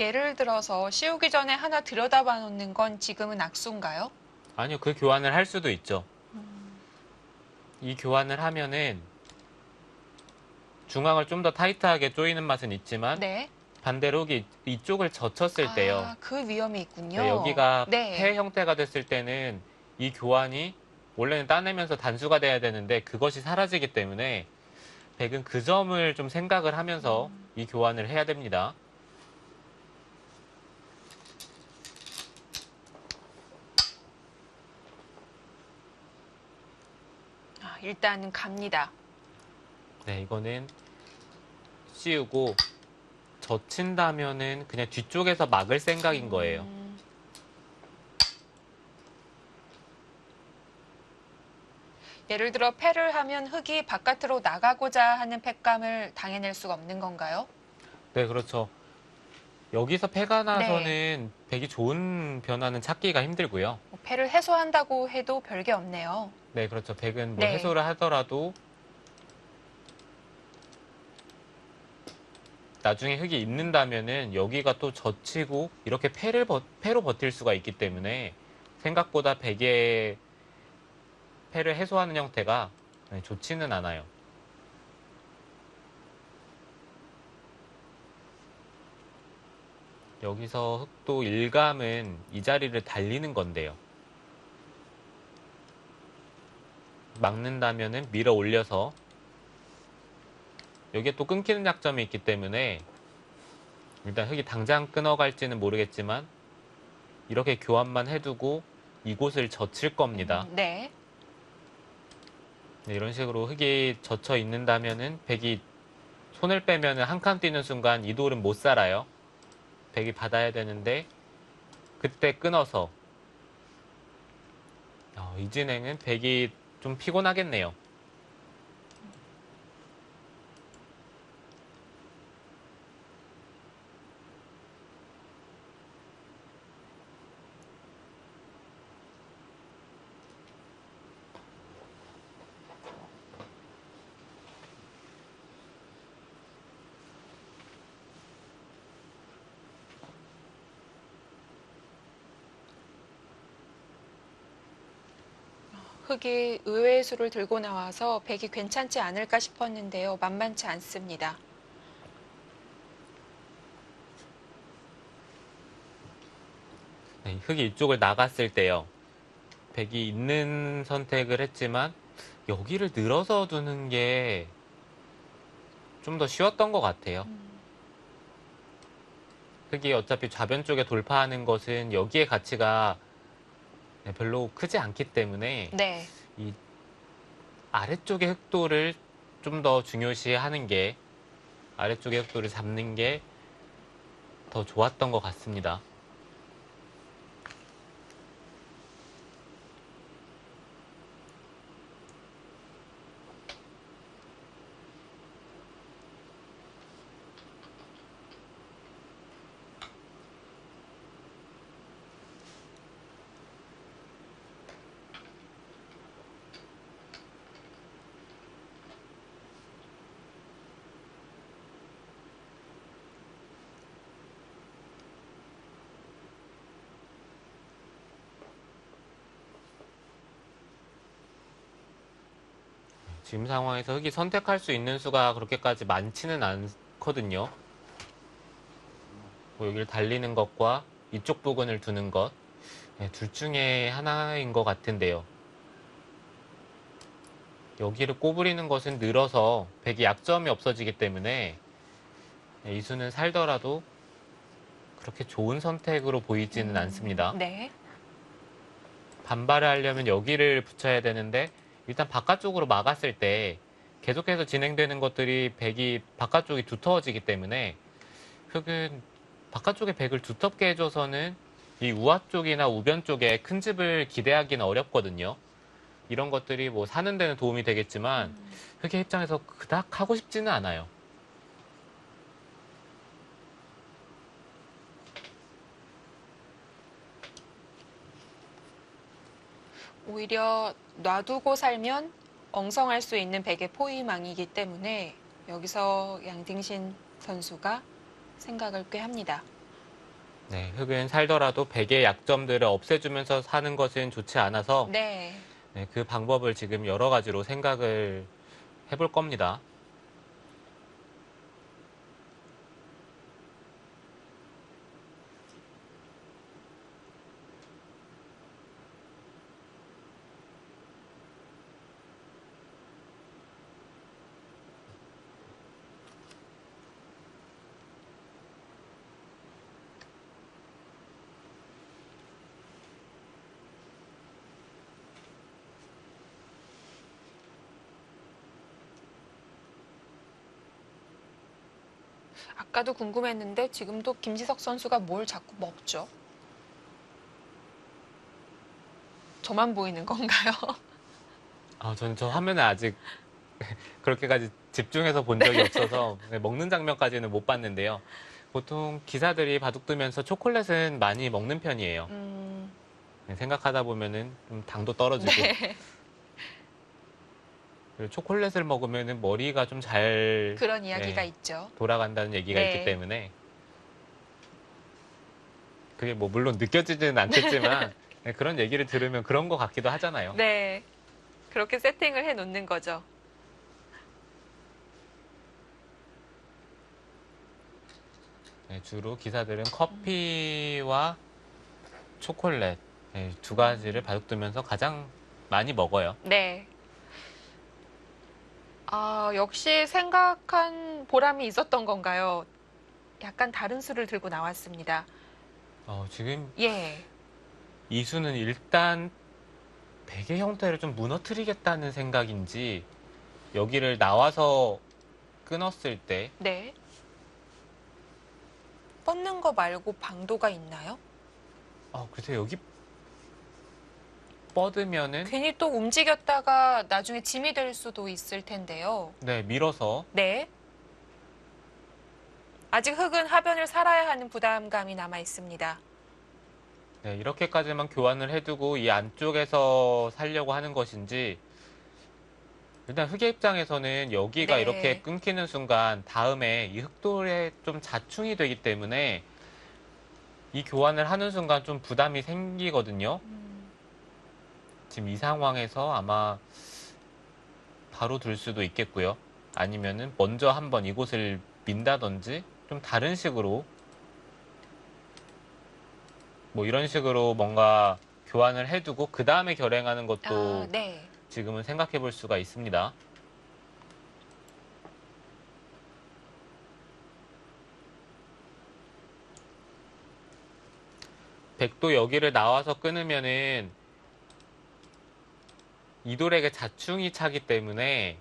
S1: 예를 들어서 씌우기 전에 하나 들여다봐 놓는 건 지금은 악수인가요?
S2: 아니요, 그 교환을 할 수도 있죠. 이 교환을 하면은 중앙을 좀 더 타이트하게 조이는 맛은 있지만
S1: 네.
S2: 반대로 이쪽을 젖혔을 때요.
S1: 아, 그 위험이 있군요.
S2: 네, 여기가
S1: 네.
S2: 폐 형태가 됐을 때는 이 교환이 원래는 따내면서 단수가 돼야 되는데 그것이 사라지기 때문에 백은 그 점을 좀 생각을 하면서 이 교환을 해야 됩니다.
S1: 아, 일단은 갑니다.
S2: 네, 이거는 씌우고 젖힌다면은 그냥 뒤쪽에서 막을 생각인 거예요.
S1: 음. 예를 들어 패를 하면 흙이 바깥으로 나가고자 하는 팩감을 당해낼 수가 없는 건가요?
S2: 네, 그렇죠. 여기서 패가 나서는 백이 좋은 변화는 찾기가 힘들고요.
S1: 뭐 패를 해소한다고 해도 별게 없네요.
S2: 네, 그렇죠. 백은 뭐
S1: 네.
S2: 해소를 하더라도 나중에 흙이 있는다면은 여기가 또 젖히고 이렇게 패를 버, 패로 버틸 수가 있기 때문에 생각보다 백의 패를 해소하는 형태가 네, 좋지는 않아요. 여기서 흙도 일감은 이 자리를 달리는 건데요. 막는다면은 밀어 올려서 여기에 또 끊기는 약점이 있기 때문에 일단 흙이 당장 끊어갈지는 모르겠지만 이렇게 교환만 해두고 이곳을 젖힐 겁니다.
S1: 음, 네.
S2: 네, 이런 식으로 흙이 젖혀 있는다면은 백이 손을 빼면은 한 칸 뛰는 순간 이 돌은 못 살아요. 백이 받아야 되는데 그때 끊어서 어, 이 진행은 백이 좀 피곤하겠네요.
S1: 흙이 의외의 수를 들고 나와서 백이 괜찮지 않을까 싶었는데요. 만만치 않습니다.
S2: 네, 흙이 이쪽을 나갔을 때요. 백이 있는 선택을 했지만 여기를 늘어서 두는 게 좀 더 쉬웠던 것 같아요. 흙이 어차피 좌변 쪽에 돌파하는 것은 여기의 가치가 네, 별로 크지 않기 때문에
S1: 네.
S2: 이 아래쪽의 흑도를 좀 더 중요시 하는 게 아래쪽의 흑도를 잡는 게 더 좋았던 것 같습니다. 지금 상황에서 흑이 선택할 수 있는 수가 그렇게까지 많지는 않거든요. 뭐 여기를 달리는 것과 이쪽 부근을 두는 것, 네, 둘 중에 하나인 것 같은데요. 여기를 꼬부리는 것은 늘어서 백이 약점이 없어지기 때문에 네, 이 수는 살더라도 그렇게 좋은 선택으로 보이지는 않습니다.
S1: 네.
S2: 반발을 하려면 여기를 붙여야 되는데 일단 바깥쪽으로 막았을 때 계속해서 진행되는 것들이 백이 바깥쪽이 두터워지기 때문에 흙은 바깥쪽에 백을 두텁게 해줘서는 이 우하 쪽이나 우변 쪽에 큰 집을 기대하기는 어렵거든요. 이런 것들이 뭐 사는 데는 도움이 되겠지만 흙의 입장에서 그닥 하고 싶지는 않아요.
S1: 오히려 놔두고 살면 엉성할 수 있는 백의 포위망이기 때문에 여기서 양딩신 선수가 생각을 꽤 합니다.
S2: 네, 흙은 살더라도 백의 약점들을 없애주면서 사는 것은 좋지 않아서
S1: 네.
S2: 네, 그 방법을 지금 여러 가지로 생각을 해볼 겁니다.
S1: 아까도 궁금했는데 지금도 김지석 선수가 뭘 자꾸 먹죠? 저만 보이는 건가요?
S2: 아, 저는 저 화면에 아직 그렇게까지 집중해서 본 적이 없어서 네, 먹는 장면까지는 못 봤는데요. 보통 기사들이 바둑 두면서 초콜릿은 많이 먹는 편이에요.
S1: 음,
S2: 네, 생각하다 보면은 좀 당도 떨어지고
S1: 네.
S2: 초콜릿을 먹으면은 머리가 좀 잘
S1: 그런 이야기가
S2: 네.
S1: 있죠.
S2: 돌아간다는 얘기가
S1: 네.
S2: 있기 때문에 그게 뭐 물론 느껴지지는 않겠지만 네, 그런 얘기를 들으면 그런 것 같기도 하잖아요.
S1: 네. 그렇게 세팅을 해 놓는 거죠.
S2: 네, 주로 기사들은 커피와 초콜릿 네, 두 가지를 바둑 두면서 가장 많이 먹어요.
S1: 네. 아, 역시 생각한 보람이 있었던 건가요? 약간 다른 수를 들고 나왔습니다.
S2: 어, 지금
S1: 예.
S2: 이수는 일단 베개 형태를 좀 무너뜨리겠다는 생각인지 여기를 나와서 끊었을 때
S1: 네. 뻗는 거 말고 방도가 있나요?
S2: 어, 글쎄 여기 뻗으면은
S1: 괜히 또 움직였다가 나중에 짐이 될 수도 있을 텐데요.
S2: 네, 밀어서
S1: 네. 아직 흙은 하변을 살아야 하는 부담감이 남아 있습니다.
S2: 네, 이렇게까지만 교환을 해두고 이 안쪽에서 살려고 하는 것인지 일단 흑의 입장에서는 여기가
S1: 네.
S2: 이렇게 끊기는 순간 다음에 이 흑돌에 좀 자충이 되기 때문에 이 교환을 하는 순간 좀 부담이 생기거든요. 지금 이 상황에서 아마 바로 둘 수도 있겠고요. 아니면은 먼저 한번 이곳을 민다든지 좀 다른 식으로 뭐 이런 식으로 뭔가 교환을 해두고 그 다음에 결행하는 것도
S1: 아, 네.
S2: 지금은 생각해 볼 수가 있습니다. 백도 여기를 나와서 끊으면은 이돌에게 자충이 차기 때문에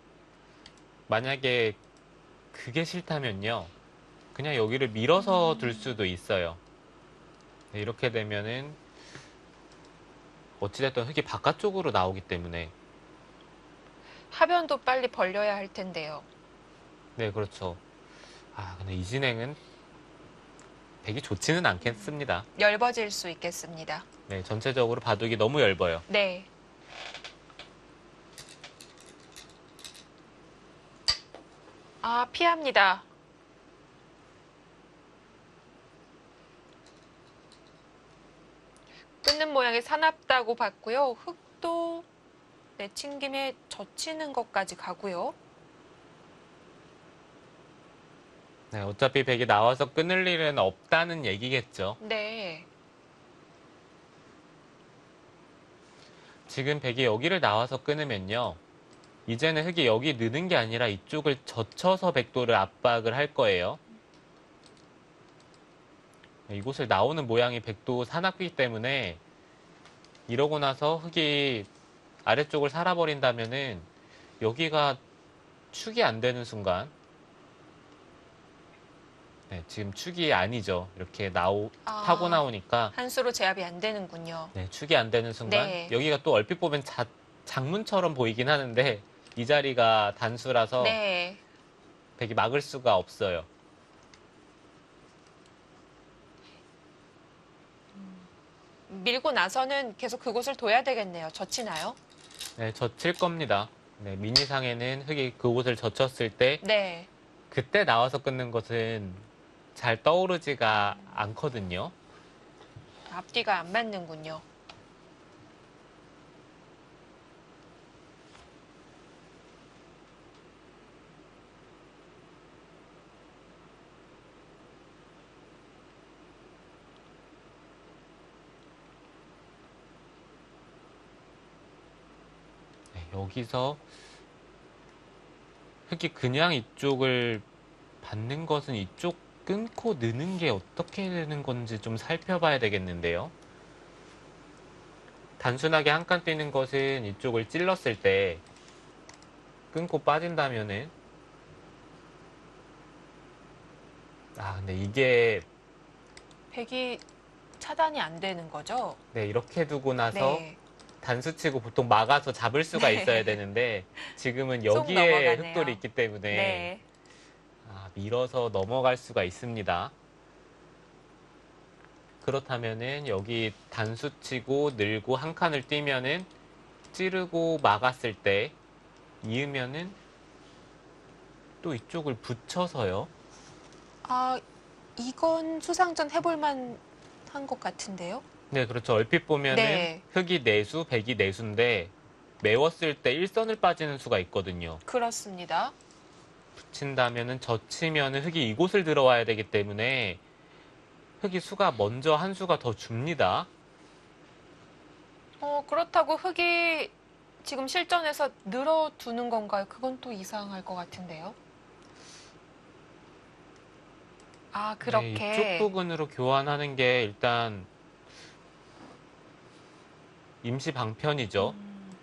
S2: 만약에 그게 싫다면요. 그냥 여기를 밀어서 둘 수도 있어요. 네, 이렇게 되면은 어찌됐든 흙이 바깥쪽으로 나오기 때문에
S1: 하변도 빨리 벌려야 할 텐데요.
S2: 네, 그렇죠. 아, 근데 이 진행은 백이 좋지는 않겠습니다.
S1: 얇아질 수 있겠습니다.
S2: 네, 전체적으로 바둑이 너무 얇아요.
S1: 네. 아, 피합니다. 끊는 모양이 사납다고 봤고요. 흙도 내친 김에 젖히는 것까지 가고요.
S2: 네, 어차피 백이 나와서 끊을 일은 없다는 얘기겠죠.
S1: 네.
S2: 지금 백이 여기를 나와서 끊으면요. 이제는 흙이 여기 느는 게 아니라 이쪽을 젖혀서 백도를 압박을 할 거예요. 네, 이곳을 나오는 모양이 백도 사납기 때문에 이러고 나서 흙이 아래쪽을 살아버린다면은 여기가 축이 안 되는 순간 네, 지금 축이 아니죠. 이렇게 나오
S1: 아.
S2: 타고 나오니까
S1: 한 수로 제압이 안 되는군요.
S2: 네, 축이 안 되는 순간
S1: 네.
S2: 여기가 또 얼핏 보면 자- 장문처럼 보이긴 하는데 이 자리가 단수라서
S1: 네.
S2: 백이 막을 수가 없어요.
S1: 밀고 나서는 계속 그곳을 둬야 되겠네요. 젖히나요?
S2: 네, 젖힐 겁니다. 네, 미니상에는 흙이 그곳을 젖혔을 때
S1: 네.
S2: 그때 나와서 끊는 것은 잘 떠오르지가 않거든요.
S1: 앞뒤가 안 맞는군요.
S2: 여기서 흙이 그냥 이쪽을 받는 것은 이쪽 끊고 느는 게 어떻게 되는 건지 좀 살펴봐야 되겠는데요. 단순하게 한 칸 뛰는 것은 이쪽을 찔렀을 때 끊고 빠진다면은 아, 근데 이게
S1: 백이 차단이 안 되는 거죠?
S2: 네, 이렇게 두고 나서
S1: 네.
S2: 단수 치고 보통 막아서 잡을 수가
S1: 네.
S2: 있어야 되는데 지금은
S1: 쏙
S2: 여기에. 흑돌이 있기 때문에
S1: 네.
S2: 아, 밀어서 넘어갈 수가 있습니다. 그렇다면은 여기 단수 치고 늘고 한 칸을 뛰면은 찌르고 막았을 때 이으면은 또 이쪽을 붙여서요.
S1: 아, 이건 수상전 해볼만 한 것 같은데요?
S2: 네, 그렇죠. 얼핏 보면은
S1: 네.
S2: 흑이 내수, 백이 내수인데 메웠을 때 일선을 빠지는 수가 있거든요.
S1: 그렇습니다.
S2: 붙인다면은 젖히면은 흑이 이곳을 들어와야 되기 때문에 흑이 수가 먼저 한 수가 더 줍니다.
S1: 어, 그렇다고 흑이 지금 실전에서 늘어두는 건가요? 그건 또 이상할 것 같은데요. 아, 그렇게.
S2: 네, 이쪽 부분으로 교환하는 게 일단 임시 방편이죠.
S1: 음.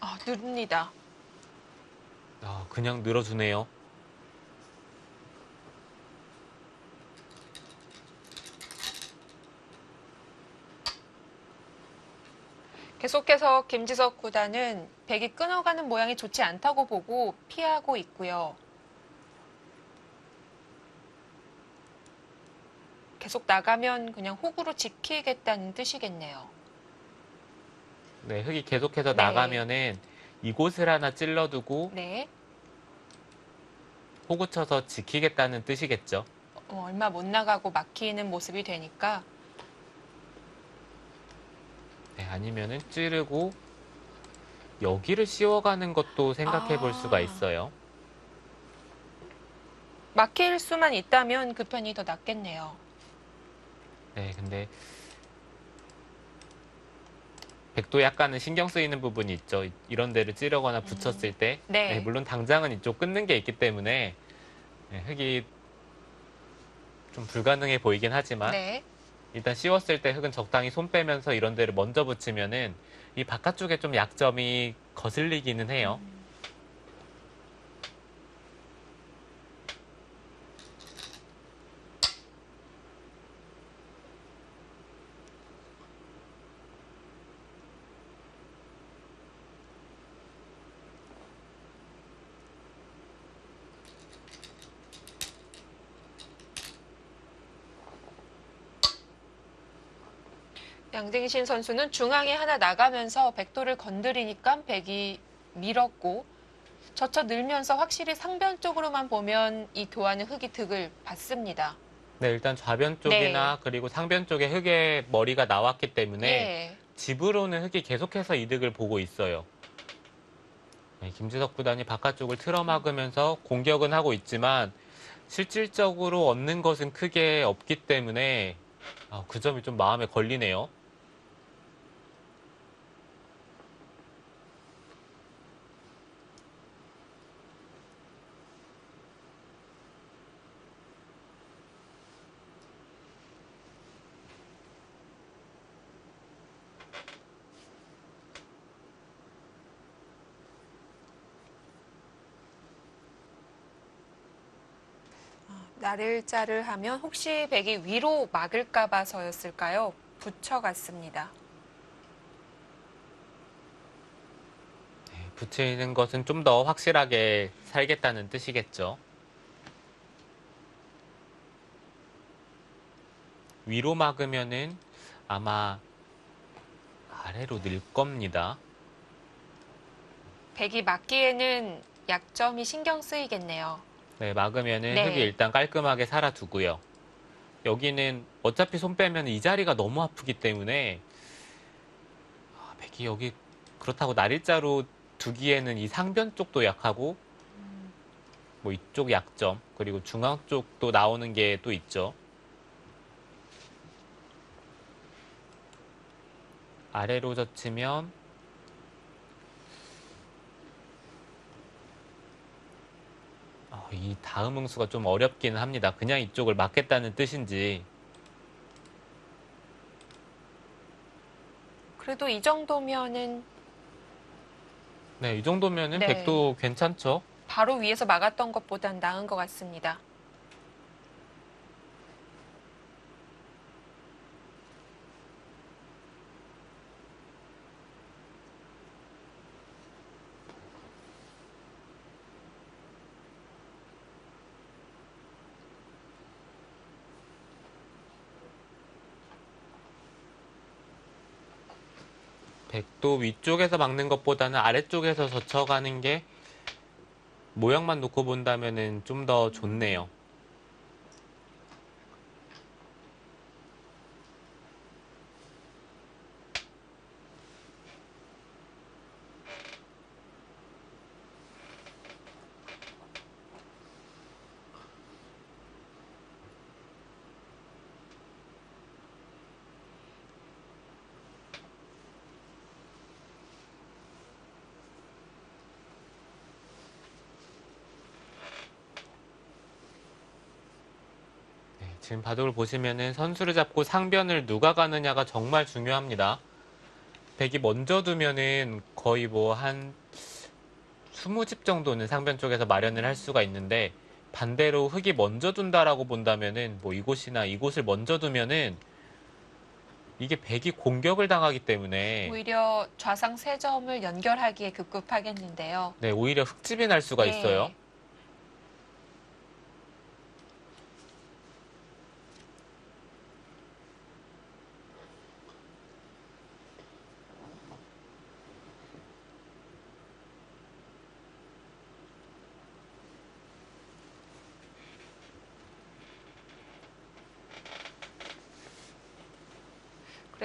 S1: 아, 늡니다.
S2: 아, 그냥 늘어주네요.
S1: 계속해서 김지석 구단은 백이 끊어가는 모양이 좋지 않다고 보고 피하고 있고요. 계속 나가면 그냥 호구로 지키겠다는 뜻이겠네요.
S2: 네, 흑이 계속해서
S1: 네.
S2: 나가면은 이곳을 하나 찔러두고
S1: 네.
S2: 호구 쳐서 지키겠다는 뜻이겠죠.
S1: 어, 얼마 못 나가고 막히는 모습이 되니까
S2: 네, 아니면은 찌르고 여기를 씌워가는 것도 생각해 볼
S1: 아.
S2: 수가 있어요.
S1: 막힐 수만 있다면 그 편이 더 낫겠네요.
S2: 네, 근데 백도 약간은 신경 쓰이는 부분이 있죠. 이- 이런 데를 찌르거나 붙였을 때.
S1: 네.
S2: 네, 물론 당장은 이쪽 끊는 게 있기 때문에 네, 흙이 좀 불가능해 보이긴 하지만
S1: 네.
S2: 일단 씌웠을 때 흙은 적당히 손 빼면서 이런 데를 먼저 붙이면은 이 바깥쪽에 좀 약점이 거슬리기는 해요.
S1: 양등신 선수는 중앙에 하나 나가면서 백도를 건드리니까 백이 밀었고 젖혀 늘면서 확실히 상변 쪽으로만 보면 이 교환은 흙이 득을 받습니다.
S2: 네, 일단 좌변 쪽이나 그리고 상변 쪽에 흙의 머리가 나왔기 때문에
S1: 네.
S2: 집으로는 흙이 계속해서 이득을 보고 있어요. 네, 김지석 구단이 바깥쪽을 틀어막으면서 공격은 하고 있지만 실질적으로 얻는 것은 크게 없기 때문에 아, 그 점이 좀 마음에 걸리네요.
S1: 나를 자를 하면 혹시 백이 위로 막을까 봐서였을까요? 붙여갔습니다.
S2: 네, 붙이는 것은 좀 더 확실하게 살겠다는 뜻이겠죠. 위로 막으면은 아마 아래로 늘 겁니다.
S1: 백이 막기에는 약점이 신경 쓰이겠네요.
S2: 네, 막으면은
S1: 네.
S2: 흙이 일단 깔끔하게 살아두고요. 여기는 어차피 손 빼면 이 자리가 너무 아프기 때문에 아, 백이 여기 그렇다고 날일자로 두기에는 이 상변 쪽도 약하고 뭐 이쪽 약점 그리고 중앙 쪽도 나오는 게 또 있죠. 아래로 젖히면 이 다음 응수가 좀 어렵기는 합니다. 그냥 이쪽을 막겠다는 뜻인지
S1: 그래도 이 정도면은
S2: 네, 이 정도면은
S1: 네.
S2: 백도 괜찮죠.
S1: 바로 위에서 막았던 것보단 나은 것 같습니다.
S2: 백도 위쪽에서 막는 것보다는 아래쪽에서 젖혀가는 게 모양만 놓고 본다면은 좀더 좋네요. 바둑을 보시면은 선수를 잡고 상변을 누가 가느냐가 정말 중요합니다. 백이 먼저 두면은 거의 뭐 한 20집 정도는 상변 쪽에서 마련을 할 수가 있는데 반대로 흙이 먼저 둔다라고 본다면은 뭐 이곳이나 이곳을 먼저 두면은 이게 백이 공격을 당하기 때문에
S1: 오히려 좌상 세 점을 연결하기에 급급하겠는데요.
S2: 네, 오히려 흙집이 날 수가
S1: 네.
S2: 있어요.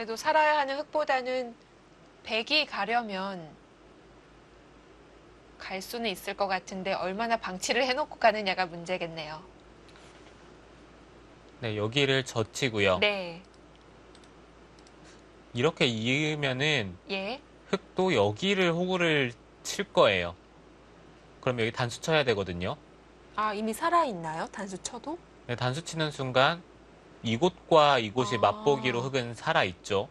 S1: 그래도 살아야 하는 흙보다는 백이 가려면 갈 수는 있을 것 같은데 얼마나 방치를 해놓고 가느냐가 문제겠네요.
S2: 네, 여기를 젖히고요.
S1: 네,
S2: 이렇게 이으면은
S1: 예,
S2: 흙도 여기를 호구를 칠 거예요. 그럼 여기 단수 쳐야 되거든요.
S1: 아 이미 살아 있나요? 단수 쳐도?
S2: 네, 단수 치는 순간 이곳과 이곳이
S1: 아.
S2: 맛보기로 흙은 살아 있죠.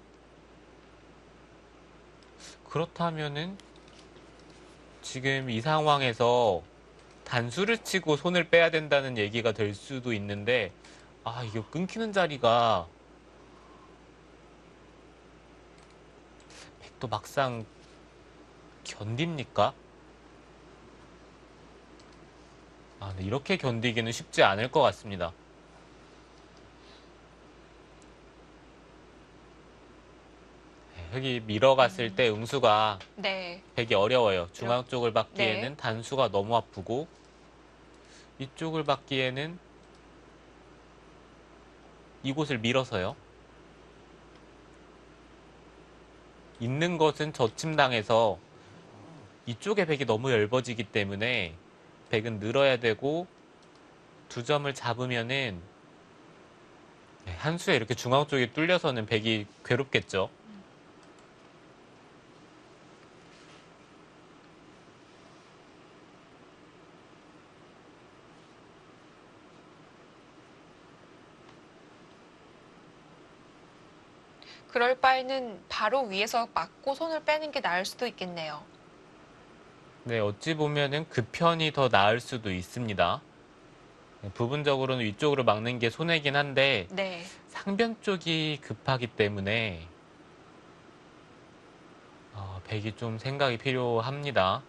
S2: 그렇다면은 지금 이 상황에서 단수를 치고 손을 빼야 된다는 얘기가 될 수도 있는데 아 이거 끊기는 자리가 백도 막상 견딥니까? 아, 근데 이렇게 견디기는 쉽지 않을 것 같습니다. 흙이 밀어갔을 때 응수가
S1: 네,
S2: 되게 어려워요. 중앙 쪽을 받기에는
S1: 네.
S2: 단수가 너무 아프고 이쪽을 받기에는 이곳을 밀어서요. 있는 것은 저침당해서 이쪽의 백이 너무 얇아지기 때문에 백은 늘어야 되고 두 점을 잡으면은 네, 한 수에 이렇게 중앙 쪽이 뚫려서는 백이 괴롭겠죠.
S1: 그럴 바에는 바로 위에서 막고 손을 빼는 게 나을 수도 있겠네요.
S2: 네, 어찌 보면은 그 편이 더 나을 수도 있습니다. 네, 부분적으로는 위쪽으로 막는 게 손해긴 한데
S1: 네,
S2: 상변 쪽이 급하기 때문에 어, 백이 좀 생각이 필요합니다.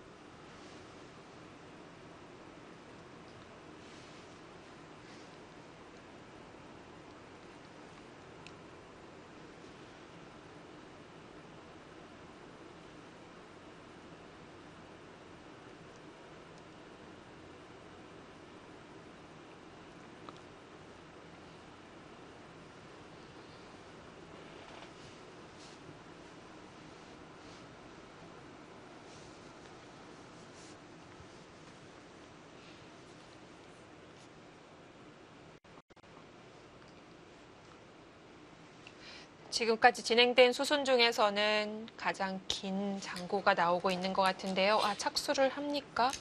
S1: 지금까지 진행된 수순 중에서는 가장 긴 장고가 나오고 있는 것 같은데요. 아, 착수를 합니까?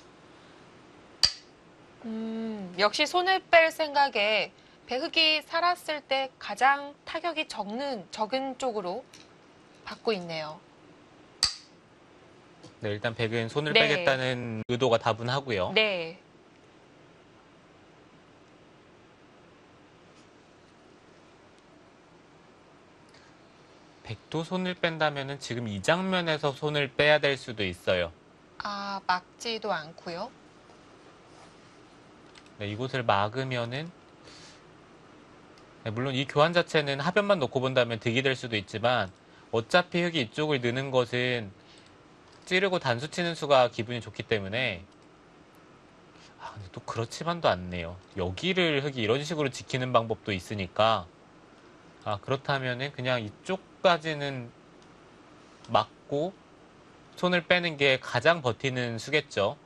S1: 음, 역시 손을 뺄 생각에 배흑이 살았을 때 가장 타격이 적는, 적은 쪽으로 받고 있네요.
S2: 네, 일단 백은 손을
S1: 네.
S2: 빼겠다는 의도가 다분하고요.
S1: 네.
S2: 백도 손을 뺀다면은 지금 이 장면에서 손을 빼야 될 수도 있어요.
S4: 아, 막지도 않고요.
S2: 네, 이곳을 막으면은 네, 물론 이 교환 자체는 하변만 놓고 본다면 득이 될 수도 있지만 어차피 흙이 이쪽을 느는 것은 찌르고 단수 치는 수가 기분이 좋기 때문에 아, 근데 또 그렇지만도 않네요. 여기를 흙이 이런 식으로 지키는 방법도 있으니까 아 그렇다면은 그냥 이쪽까지는 막고 손을 빼는 게 가장 버티는 수겠죠.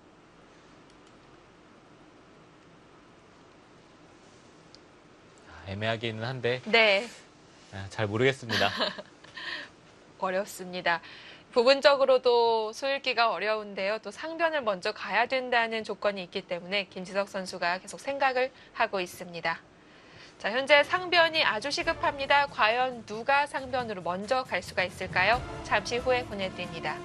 S2: 아, 애매하기는 한데
S1: 네.
S2: 아, 잘 모르겠습니다.
S1: 어렵습니다. 부분적으로도 소읽기가 어려운데요. 또 상변을 먼저 가야 된다는 조건이 있기 때문에 김지석 선수가 계속 생각을 하고 있습니다. 자, 현재 상변이 아주 시급합니다. 과연 누가 상변으로 먼저 갈 수가 있을까요? 잠시 후에 보내드립니다.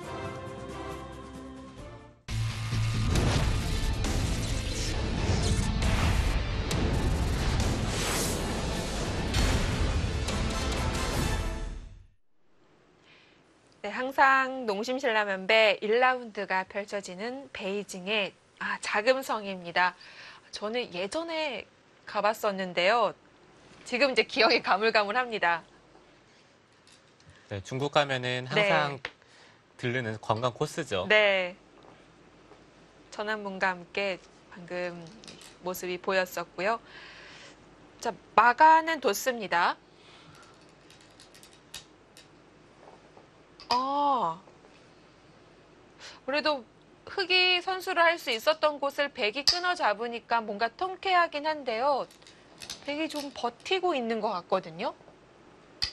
S1: 네, 항상 농심신라면배 1라운드가 펼쳐지는 베이징의 아, 자금성입니다. 저는 예전에 가봤었는데요. 지금 이제 기억이 가물가물합니다.
S2: 네, 중국 가면은 항상 들르는 관광 코스죠.
S1: 네. 전한문과 함께 방금 모습이 보였었고요. 자, 마가는 뒀습니다. 아. 그래도 흑이 선수를 할 수 있었던 곳을 백이 끊어 잡으니까 뭔가 통쾌하긴 한데요. 백이 좀 버티고 있는 것 같거든요.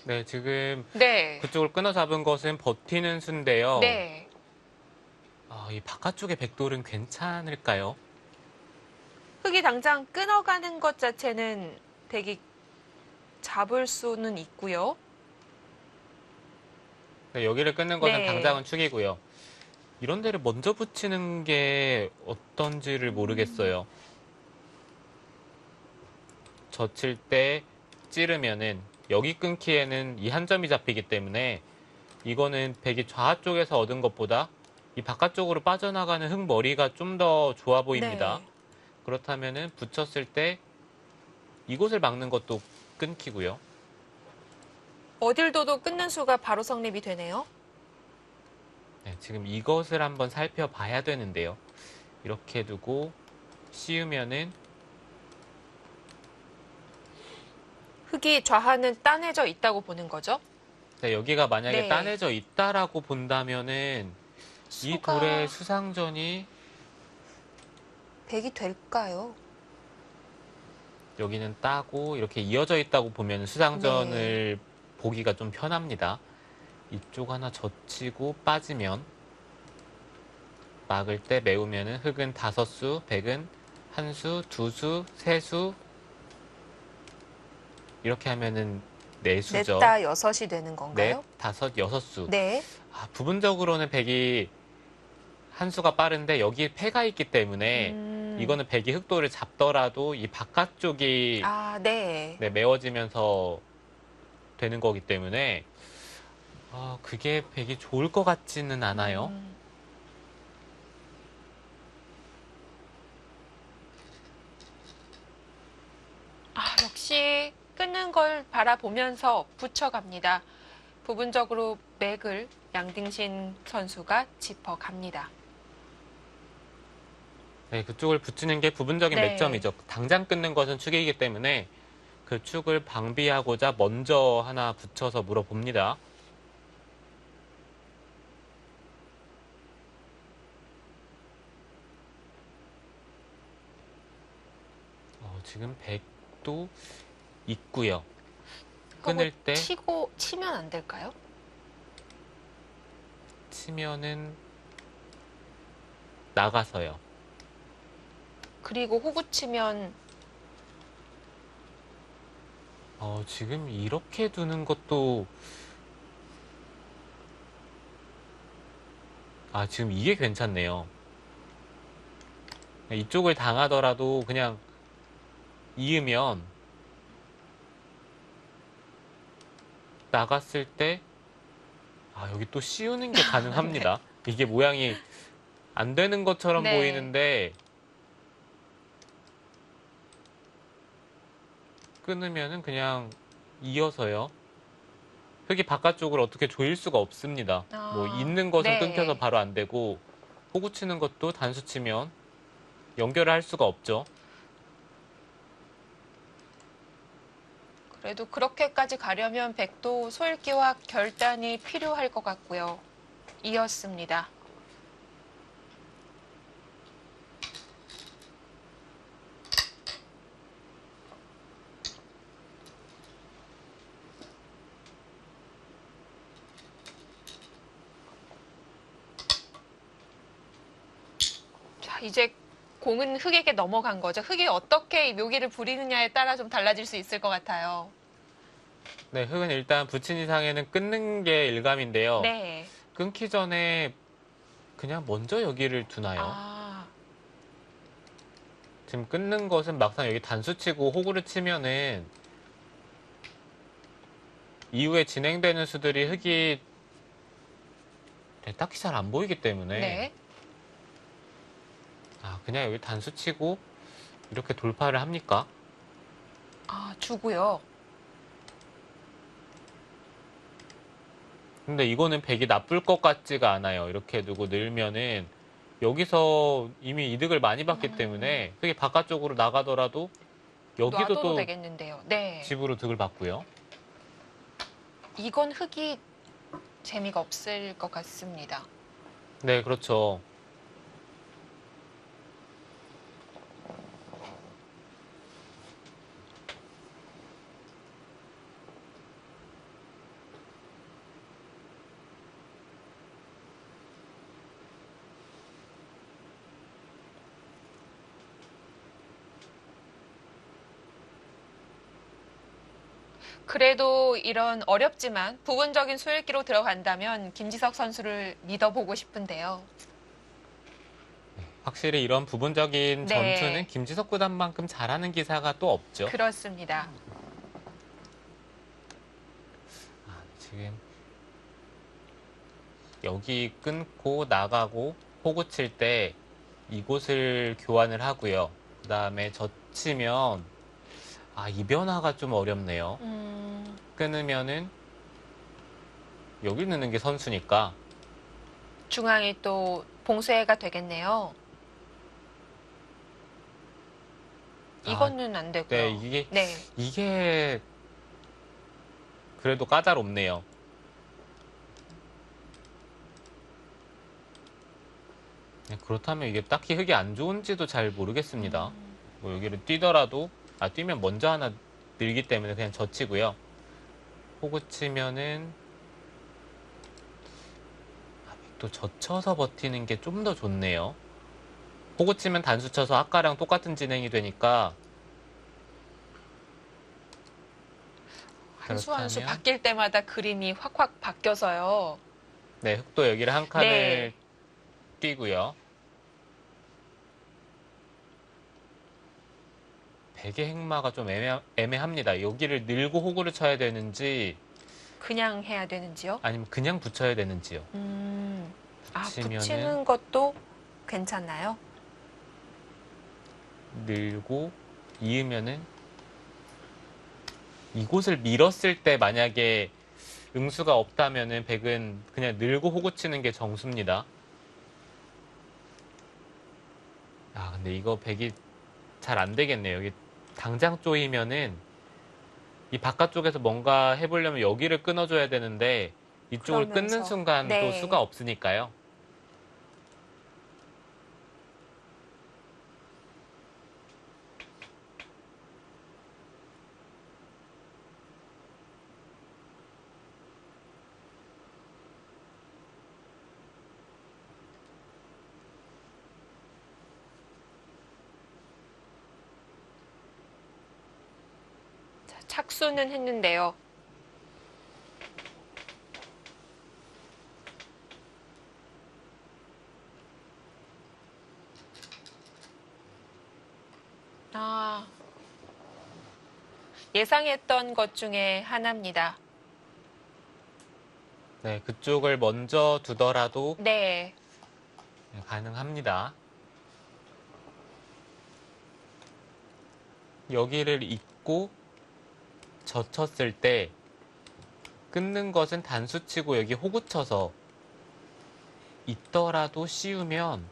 S2: 네, 지금
S1: 네.
S2: 그쪽을 끊어 잡은 것은 버티는 수인데요.
S1: 네.
S2: 아, 이 바깥쪽의 백돌은 괜찮을까요?
S1: 흙이 당장 끊어가는 것 자체는 되게 잡을 수는 있고요.
S2: 네, 여기를 끊는 것은
S1: 네.
S2: 당장은 축이고요. 이런 데를 먼저 붙이는 게 어떤지를 모르겠어요. 젖힐 때 찌르면은 여기 끊기에는 이 한 점이 잡히기 때문에 이거는 백이 좌 쪽에서 얻은 것보다 이 바깥쪽으로 빠져나가는 흙머리가 좀 더 좋아 보입니다.
S1: 네.
S2: 그렇다면은 붙였을 때 이곳을 막는 것도 끊기고요.
S1: 어딜 둬도 끊는 수가 바로 성립이 되네요.
S2: 네, 지금 이것을 한번 살펴봐야 되는데요. 이렇게 두고 씌우면은
S1: 흙이 좌하는 따내져 있다고 보는 거죠.
S2: 자, 여기가 만약에
S1: 네.
S2: 따내져 있다라고 본다면은 이
S1: 수가
S2: 돌의 수상전이
S1: 백이 될까요?
S2: 여기는 따고 이렇게 이어져 있다고 보면 수상전을 보기가 좀 편합니다. 이쪽 하나 젖히고 빠지면 막을 때 메우면은 흙은 다섯 수, 백은 한 수, 두 수, 세 수. 이렇게 하면은 네 수죠.
S1: 넷다 여섯이 되는 건가요?
S2: 넷, 다섯, 여섯 수.
S1: 네.
S2: 아, 부분적으로는 백이 한 수가 빠른데 여기에 패가 있기 때문에
S1: 음.
S2: 이거는 백이 흑도를 잡더라도 이 바깥쪽이
S1: 아, 네.
S2: 네, 메워지면서 되는 거기 때문에 아, 그게 백이 좋을 것 같지는 않아요.
S1: 음. 아, 역시 끊는 걸 바라보면서 붙여갑니다. 부분적으로 맥을 양딩신 선수가 짚어갑니다.
S2: 네, 그쪽을 붙이는 게 부분적인
S1: 네.
S2: 맥점이죠. 당장 끊는 것은 축이기 때문에 그 축을 방비하고자 먼저 하나 붙여서 물어봅니다. 어, 지금 백도 있고요. 끊을 때
S1: 치고 치면 안 될까요?
S2: 치면은 나가서요.
S1: 그리고 호구 치면
S2: 어, 지금 이렇게 두는 것도 아, 지금 이게 괜찮네요. 이쪽을 당하더라도 그냥 이으면 나갔을 때 아, 여기 또 씌우는 게 가능합니다. 이게 모양이 안 되는 것처럼
S1: 네.
S2: 보이는데 끊으면은 그냥 이어서요. 흙이 바깥쪽을 어떻게 조일 수가 없습니다.
S1: 아,
S2: 뭐 있는 것은
S1: 네.
S2: 끊겨서 바로 안 되고 호구 치는 것도 단수 치면 연결을 할 수가 없죠.
S1: 그래도 그렇게까지 가려면 백도 솔기와 결단이 필요할 것 같고요. 이었습니다. 자, 이제 공은 흙에게 넘어간 거죠. 흙이 어떻게 묘기를 부리느냐에 따라 좀 달라질 수 있을 것 같아요.
S2: 네, 흙은 일단 붙인 이상에는 끊는 게 일감인데요.
S1: 네.
S2: 끊기 전에 그냥 먼저 여기를 두나요?
S1: 아,
S2: 지금 끊는 것은 막상 여기 단수 치고 호구를 치면은 이후에 진행되는 수들이 흙이 네, 딱히 잘 안 보이기 때문에
S1: 네.
S2: 아 그냥 여기 단수 치고 이렇게 돌파를 합니까?
S1: 아, 주고요.
S2: 근데 이거는 백이 나쁠 것 같지가 않아요. 이렇게 두고 늘면은 여기서 이미 이득을 많이 받기
S1: 음.
S2: 때문에 흙이 바깥쪽으로 나가더라도 여기도 또
S1: 되겠는데요. 네.
S2: 집으로 득을 받고요.
S1: 이건 흙이 재미가 없을 것 같습니다.
S2: 네, 그렇죠.
S1: 그래도 이런 어렵지만 부분적인 수일기로 들어간다면 김지석 선수를 믿어보고 싶은데요.
S2: 확실히 이런 부분적인
S1: 네.
S2: 전투는 김지석 구단만큼 잘하는 기사가 또 없죠.
S1: 그렇습니다.
S2: 아, 지금 여기 끊고 나가고 호구 칠 때 이곳을 교환을 하고요. 그 다음에 젖히면 아, 이 변화가 좀 어렵네요.
S1: 음,
S2: 끊으면은 여기 넣는 게 선수니까
S1: 중앙이 또 봉쇄가 되겠네요.
S2: 아,
S1: 이거는 안 되고요.
S2: 네, 이게
S1: 네.
S2: 이게 그래도 까다롭네요. 네, 그렇다면 이게 딱히 흙이 안 좋은지도 잘 모르겠습니다.
S1: 음,
S2: 뭐 여기를 뛰더라도 아 뛰면 먼저 하나 늘기 때문에 그냥 젖히고요. 호구 치면은 아, 또 젖혀서 버티는 게 좀 더 좋네요. 호구 치면 단수 쳐서 아까랑 똑같은 진행이 되니까
S1: 한수 한수
S2: 그렇다면-
S1: 바뀔 때마다 그림이 확확 바뀌어서요.
S2: 네 흙도 여기를 한 칸을
S1: 네.
S2: 뛰고요. 백의 행마가 좀 애매, 애매 합니다. 여기를 늘고 호구를 쳐야 되는지
S1: 그냥 해야 되는지요?
S2: 아니면 그냥 붙여야 되는지요.
S1: 음, 아,
S2: 붙이면은-
S1: 붙이는 것도 괜찮나요?
S2: 늘고 이으면은 이곳을 밀었을 때 만약에 응수가 없다면은 백은 그냥 늘고 호구 치는 게 정수입니다. 아 근데 이거 백이 잘 안 되겠네요. 여기 당장 쪼이면은 이 바깥쪽에서 뭔가 해보려면 여기를 끊어줘야 되는데 이쪽을 끊는
S1: 그러면서,
S2: 순간 또
S1: 네.
S2: 수가 없으니까요.
S1: 축소는 했는데요. 아, 예상했던 것 중에 하나입니다.
S2: 네, 그쪽을 먼저 두더라도
S1: 네.
S2: 네 가능합니다. 여기를 잇고 젖혔을 때 끊는 것은 단수치고 여기 호구쳐서 있더라도 씌우면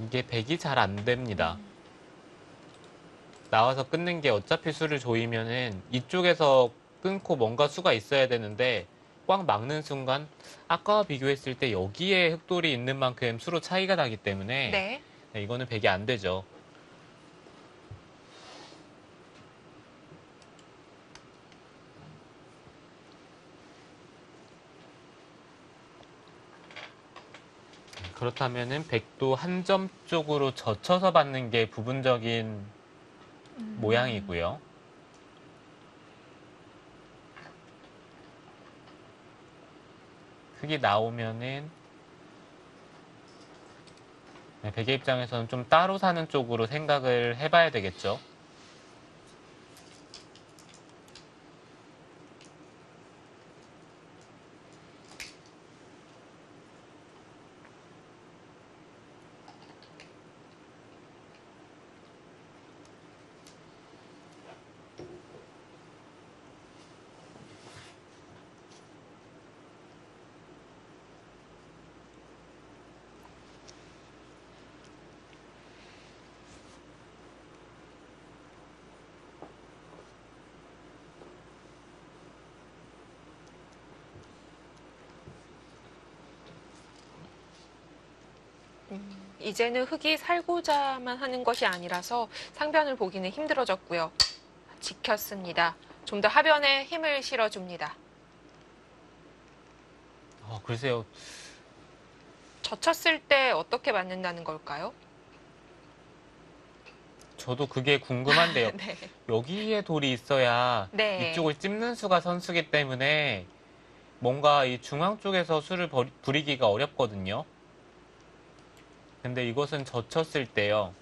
S2: 이게 백이 잘 안 됩니다. 나와서 끊는 게 어차피 수를 조이면은 이쪽에서 끊고 뭔가 수가 있어야 되는데 꽉 막는 순간 아까와 비교했을 때 여기에 흑돌이 있는 만큼 수로 차이가 나기 때문에
S1: 네.
S2: 네, 이거는 백이 안 되죠. 그렇다면은 백도 한 점 쪽으로 젖혀서 받는 게 부분적인 모양이고요. 흙이 나오면은 네, 베개 입장에서는 좀 따로 사는 쪽으로 생각을 해봐야 되겠죠.
S1: 이제는 흙이 살고자만 하는 것이 아니라서 상변을 보기는 힘들어졌고요. 지켰습니다. 좀 더 하변에 힘을 실어줍니다.
S2: 어, 글쎄요.
S1: 젖혔을 때 어떻게 맞는다는 걸까요?
S2: 저도 그게 궁금한데요.
S1: 네.
S2: 여기에 돌이 있어야
S1: 네.
S2: 이쪽을 찝는 수가 선수기 때문에 뭔가 이 중앙 쪽에서 수를 부리기가 어렵거든요. 근데 이것은 젖혔을 때요.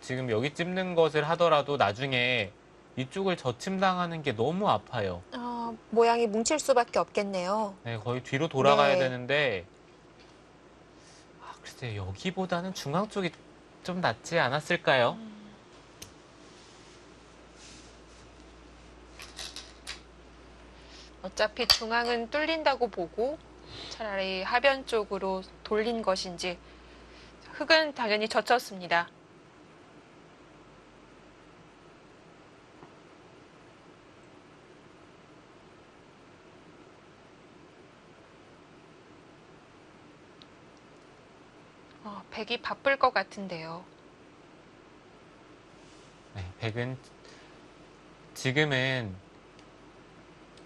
S2: 지금 여기 찝는 것을 하더라도 나중에 이쪽을 젖힘당하는 게 너무 아파요.
S4: 아, 모양이 뭉칠 수밖에 없겠네요.
S2: 네, 거의 뒤로 돌아가야
S4: 네.
S2: 되는데 아, 글쎄 여기보다는 중앙 쪽이 좀 낫지 않았을까요?
S1: 어차피 중앙은 뚫린다고 보고 차라리 하변 쪽으로 돌린 것인지 흙은 당연히 젖혔습니다. 어, 백이 바쁠 것 같은데요.
S2: 네, 백은 지금은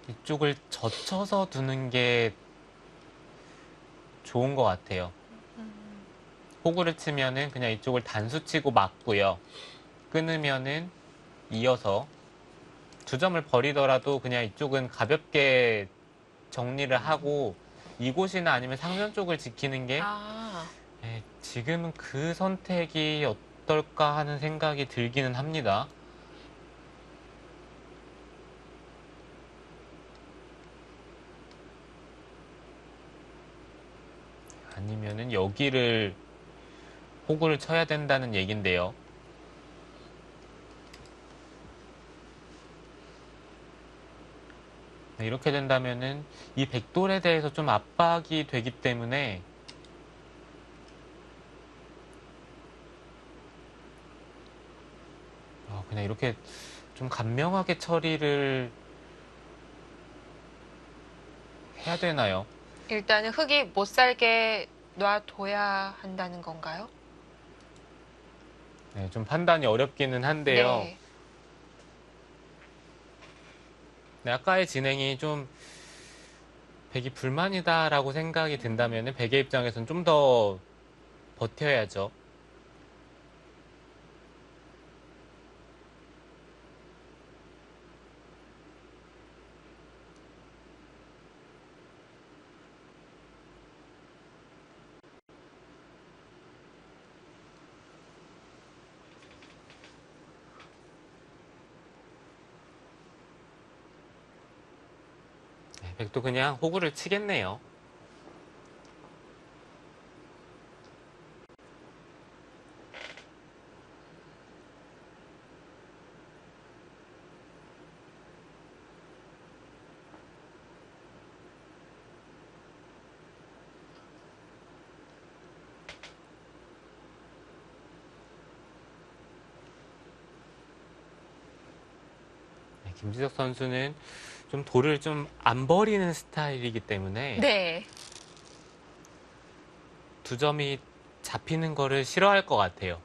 S2: 이쪽을 젖혀서 두는 게 좋은 것 같아요. 호구를 치면은 그냥 이쪽을 단수 치고 막고요. 끊으면은 이어서 두 점을 버리더라도 그냥 이쪽은 가볍게 정리를 하고 이곳이나 아니면 상면 쪽을 지키는 게
S1: 아,
S2: 네, 지금은 그 선택이 어떨까 하는 생각이 들기는 합니다. 아니면은 여기를 호구를 쳐야 된다는 얘긴데요. 네, 이렇게 된다면은 이 백돌에 대해서 좀 압박이 되기 때문에 아, 그냥 이렇게 좀 간명하게 처리를 해야 되나요?
S1: 일단은 흙이 못 살게 놔둬야 한다는 건가요?
S2: 네, 좀 판단이 어렵기는 한데요.
S1: 네.
S2: 네, 아까의 진행이 좀 백이 불만이다라고 생각이 든다면 백의 입장에서는 좀 더 버텨야죠. 백도 그냥 호구를 치겠네요. 네, 김지석 선수는 좀 돌을 좀 안 버리는 스타일이기 때문에
S1: 네.
S2: 두 점이 잡히는 거를 싫어할 것 같아요.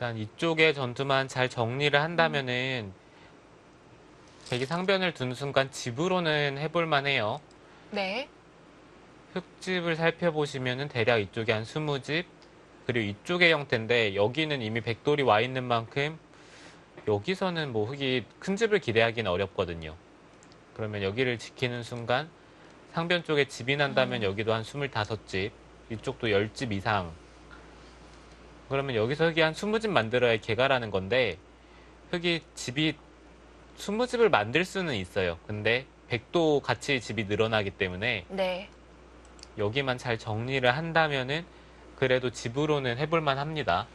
S2: 일단 이쪽의 전투만 잘 정리를 한다면은 백이 상변을 두는 순간 집으로는 해볼 만해요.
S1: 네.
S2: 흙집을 살펴보시면은 대략 이쪽에 한 20집 그리고 이쪽의 형태인데 여기는 이미 백돌이 와 있는 만큼 여기서는 뭐 흙이 큰 집을 기대하기는 어렵거든요. 그러면 여기를 지키는 순간 상변 쪽에 집이 난다면 여기도 한 25집 이쪽도 10집 이상 그러면 여기서 흙이 한 20집 만들어야 개가라는 건데 흙이 집이 20집을 만들 수는 있어요. 근데 백도 같이 집이 늘어나기 때문에
S1: 네.
S2: 여기만 잘 정리를 한다면은 그래도 집으로는 해볼만 합니다.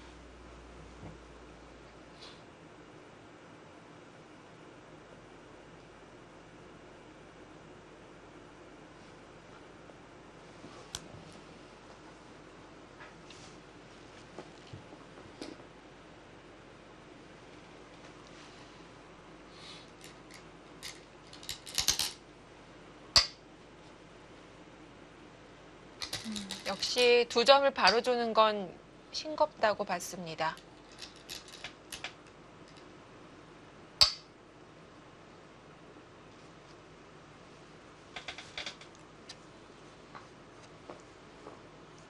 S1: 역시 두 점을 바로 주는 건 싱겁다고 봤습니다.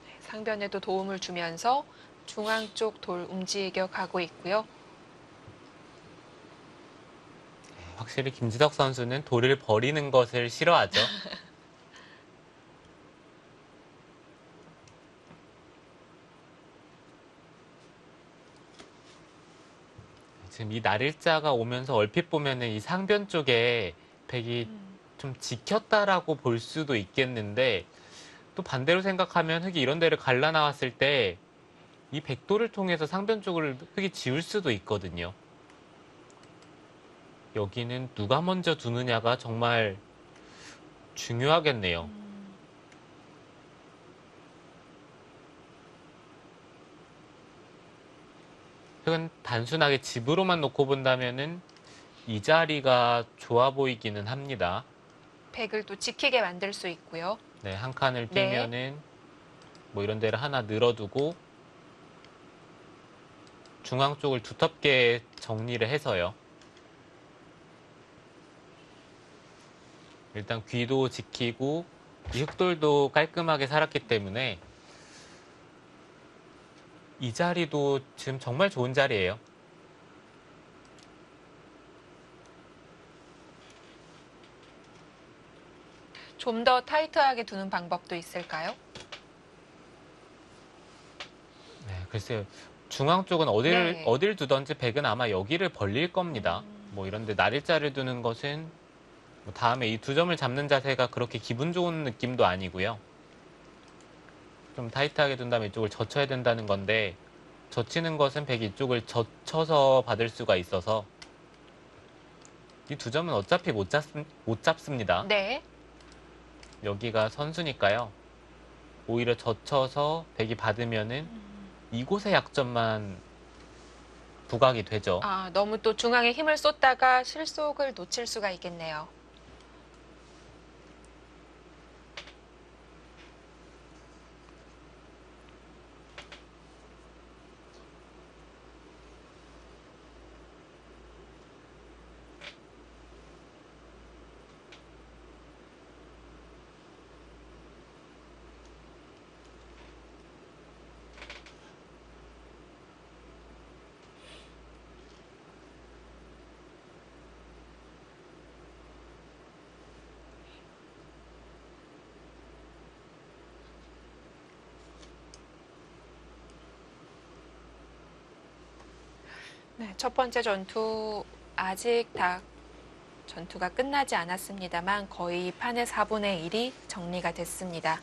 S1: 네, 상변에도 도움을 주면서 중앙 쪽 돌 움직여 가고 있고요.
S2: 확실히 김지덕 선수는 돌을 버리는 것을 싫어하죠. 지금 이 날일자가 오면서 얼핏 보면은 이 상변 쪽에 백이 좀 지켰다라고 볼 수도 있겠는데 또 반대로 생각하면 흙이 이런 데를 갈라 나왔을 때 이 백도를 통해서 상변 쪽을 흙이 지울 수도 있거든요. 여기는 누가 먼저 두느냐가 정말 중요하겠네요. 흙은 단순하게 집으로만 놓고 본다면은 이 자리가 좋아 보이기는 합니다.
S1: 백을 또 지키게 만들 수 있고요.
S2: 네, 한 칸을
S1: 네.
S2: 띄면은 뭐 이런 데를 하나 늘어두고 중앙 쪽을 두텁게 정리를 해서요. 일단 귀도 지키고 이 흙돌도 깔끔하게 살았기 때문에 이 자리도 지금 정말 좋은 자리예요.
S1: 좀 더 타이트하게 두는 방법도 있을까요?
S2: 네, 글쎄요. 중앙 쪽은 어딜
S1: 네.
S2: 어딜 두던지 백은 아마 여기를 벌릴 겁니다.
S1: 음.
S2: 뭐 이런데 날일자를 두는 것은 뭐 다음에 이 두 점을 잡는 자세가 그렇게 기분 좋은 느낌도 아니고요. 좀 타이트하게 둔다면 이쪽을 젖혀야 된다는 건데 젖히는 것은 백이 이쪽을 젖혀서 받을 수가 있어서 이 두 점은 어차피 못, 잡, 못 잡습니다.
S1: 네.
S2: 여기가 선수니까요. 오히려 젖혀서 백이 받으면은 이곳의 약점만 부각이 되죠.
S1: 아, 너무 또 중앙에 힘을 쏟다가 실속을 놓칠 수가 있겠네요. 네, 첫 번째 전투 아직 다 전투가 끝나지 않았습니다만 거의 판의 4분의 1이 정리가 됐습니다.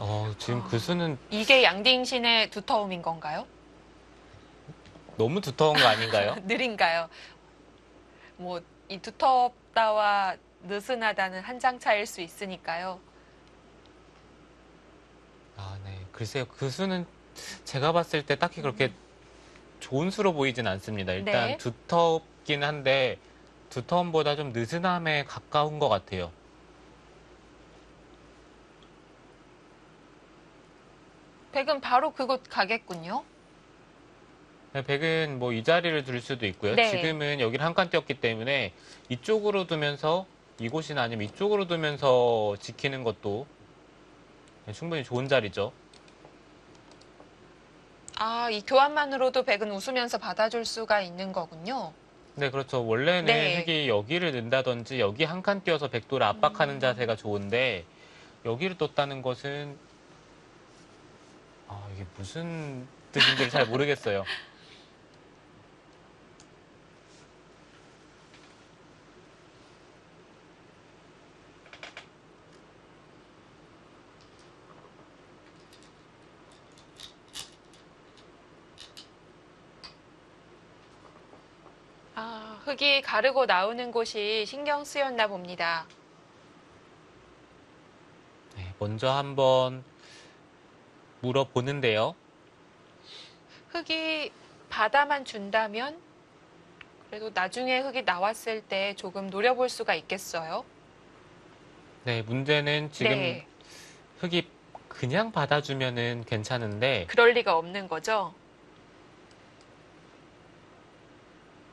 S2: 어, 지금
S1: 아.
S2: 그 수는
S1: 이게 양딩신의 두터움인 건가요?
S2: 너무 두터운 거 아닌가요?
S1: 느린가요? 뭐 이 두텁다와 느슨하다는 한 장 차일 수 있으니까요.
S2: 아, 네. 글쎄요. 그 수는 제가 봤을 때 딱히 그렇게 좋은 수로 보이진 않습니다. 일단
S1: 네.
S2: 두텁긴 한데 두터움보다 좀 느슨함에 가까운 것 같아요.
S1: 백은 바로 그곳 가겠군요.
S2: 네, 백은 뭐 이 자리를 둘 수도 있고요.
S1: 네.
S2: 지금은 여기를 한칸 띄었기 때문에 이쪽으로 두면서 이곳이나 아니면 이쪽으로 두면서 지키는 것도 네, 충분히 좋은 자리죠.
S1: 아, 이 교환만으로도 백은 웃으면서 받아줄 수가 있는 거군요.
S2: 네, 그렇죠. 원래는
S1: 네.
S2: 흑이 여기를 넣는다든지 여기 한 칸 띄어서 백도를 압박하는
S1: 음.
S2: 자세가 좋은데 여기를 뒀다는 것은 아, 이게 무슨 뜻인지를 잘 모르겠어요.
S1: 아, 흙이 가르고 나오는 곳이 신경 쓰였나 봅니다.
S2: 네, 먼저 한번 물어보는데요.
S1: 흙이 바다만 준다면 그래도 나중에 흙이 나왔을 때 조금 노려볼 수가 있겠어요.
S2: 네, 문제는 지금
S1: 네,
S2: 흑이 그냥 받아주면은 괜찮은데
S1: 그럴 리가 없는 거죠.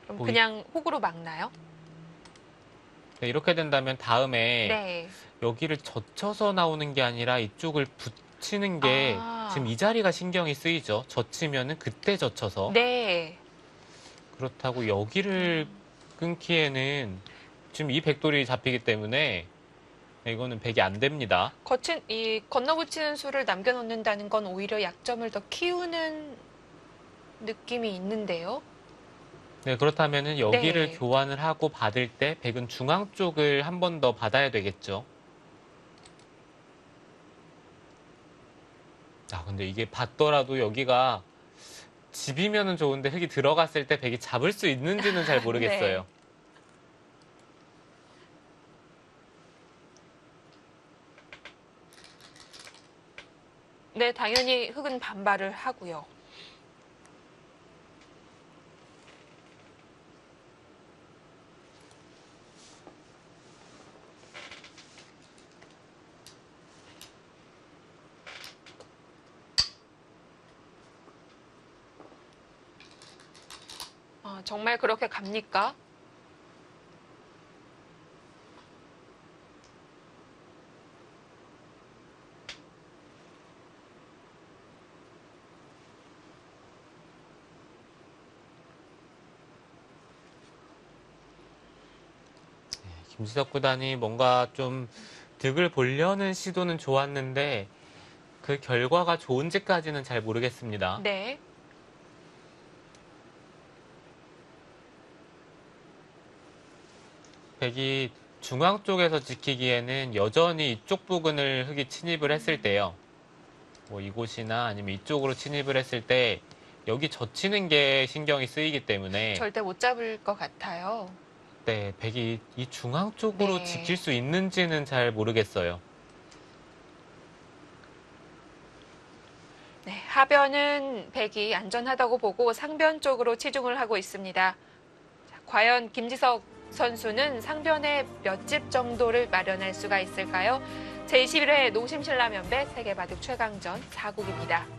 S1: 그럼
S2: 뭐 이-
S1: 그냥 혹으로 막나요?
S2: 네, 이렇게 된다면 다음에
S1: 네.
S2: 여기를 젖혀서 나오는 게 아니라 이쪽을 붙이는 게
S1: 아.
S2: 지금 이 자리가 신경이 쓰이죠. 젖히면은 그때 젖혀서
S1: 네.
S2: 그렇다고 여기를 끊기에는 지금 이 백돌이 잡히기 때문에 이거는 백이 안 됩니다.
S1: 거친 이 건너붙이는 수를 남겨놓는다는 건 오히려 약점을 더 키우는 느낌이 있는데요.
S2: 네, 그렇다면은 여기를
S1: 네.
S2: 교환을 하고 받을 때 백은 중앙 쪽을 한 번 더 받아야 되겠죠. 아, 근데 이게 받더라도 여기가 집이면은 좋은데 흙이 들어갔을 때 백이 잡을 수 있는지는 잘 모르겠어요.
S1: 네. 네, 당연히 흙은 반발을 하고요. 아, 정말 그렇게 갑니까?
S2: 김지석 구단이 뭔가 좀 득을 보려는 시도는 좋았는데 그 결과가 좋은지까지는 잘 모르겠습니다.
S1: 네.
S2: 백이 중앙 쪽에서 지키기에는 여전히 이쪽 부근을 흙이 침입을 했을 때요. 뭐 이곳이나 아니면 이쪽으로 침입을 했을 때 여기 젖히는 게 신경이 쓰이기 때문에
S1: 절대 못 잡을 것 같아요.
S2: 네, 백이 이 중앙 쪽으로
S1: 네.
S2: 지킬 수 있는지는 잘 모르겠어요.
S1: 네, 하변은 백이 안전하다고 보고 상변 쪽으로 치중을 하고 있습니다. 자, 과연 김지석 선수는 상변에 몇 집 정도를 마련할 수가 있을까요? 제21회 노심신라면배 세계바둑 최강전 4국입니다.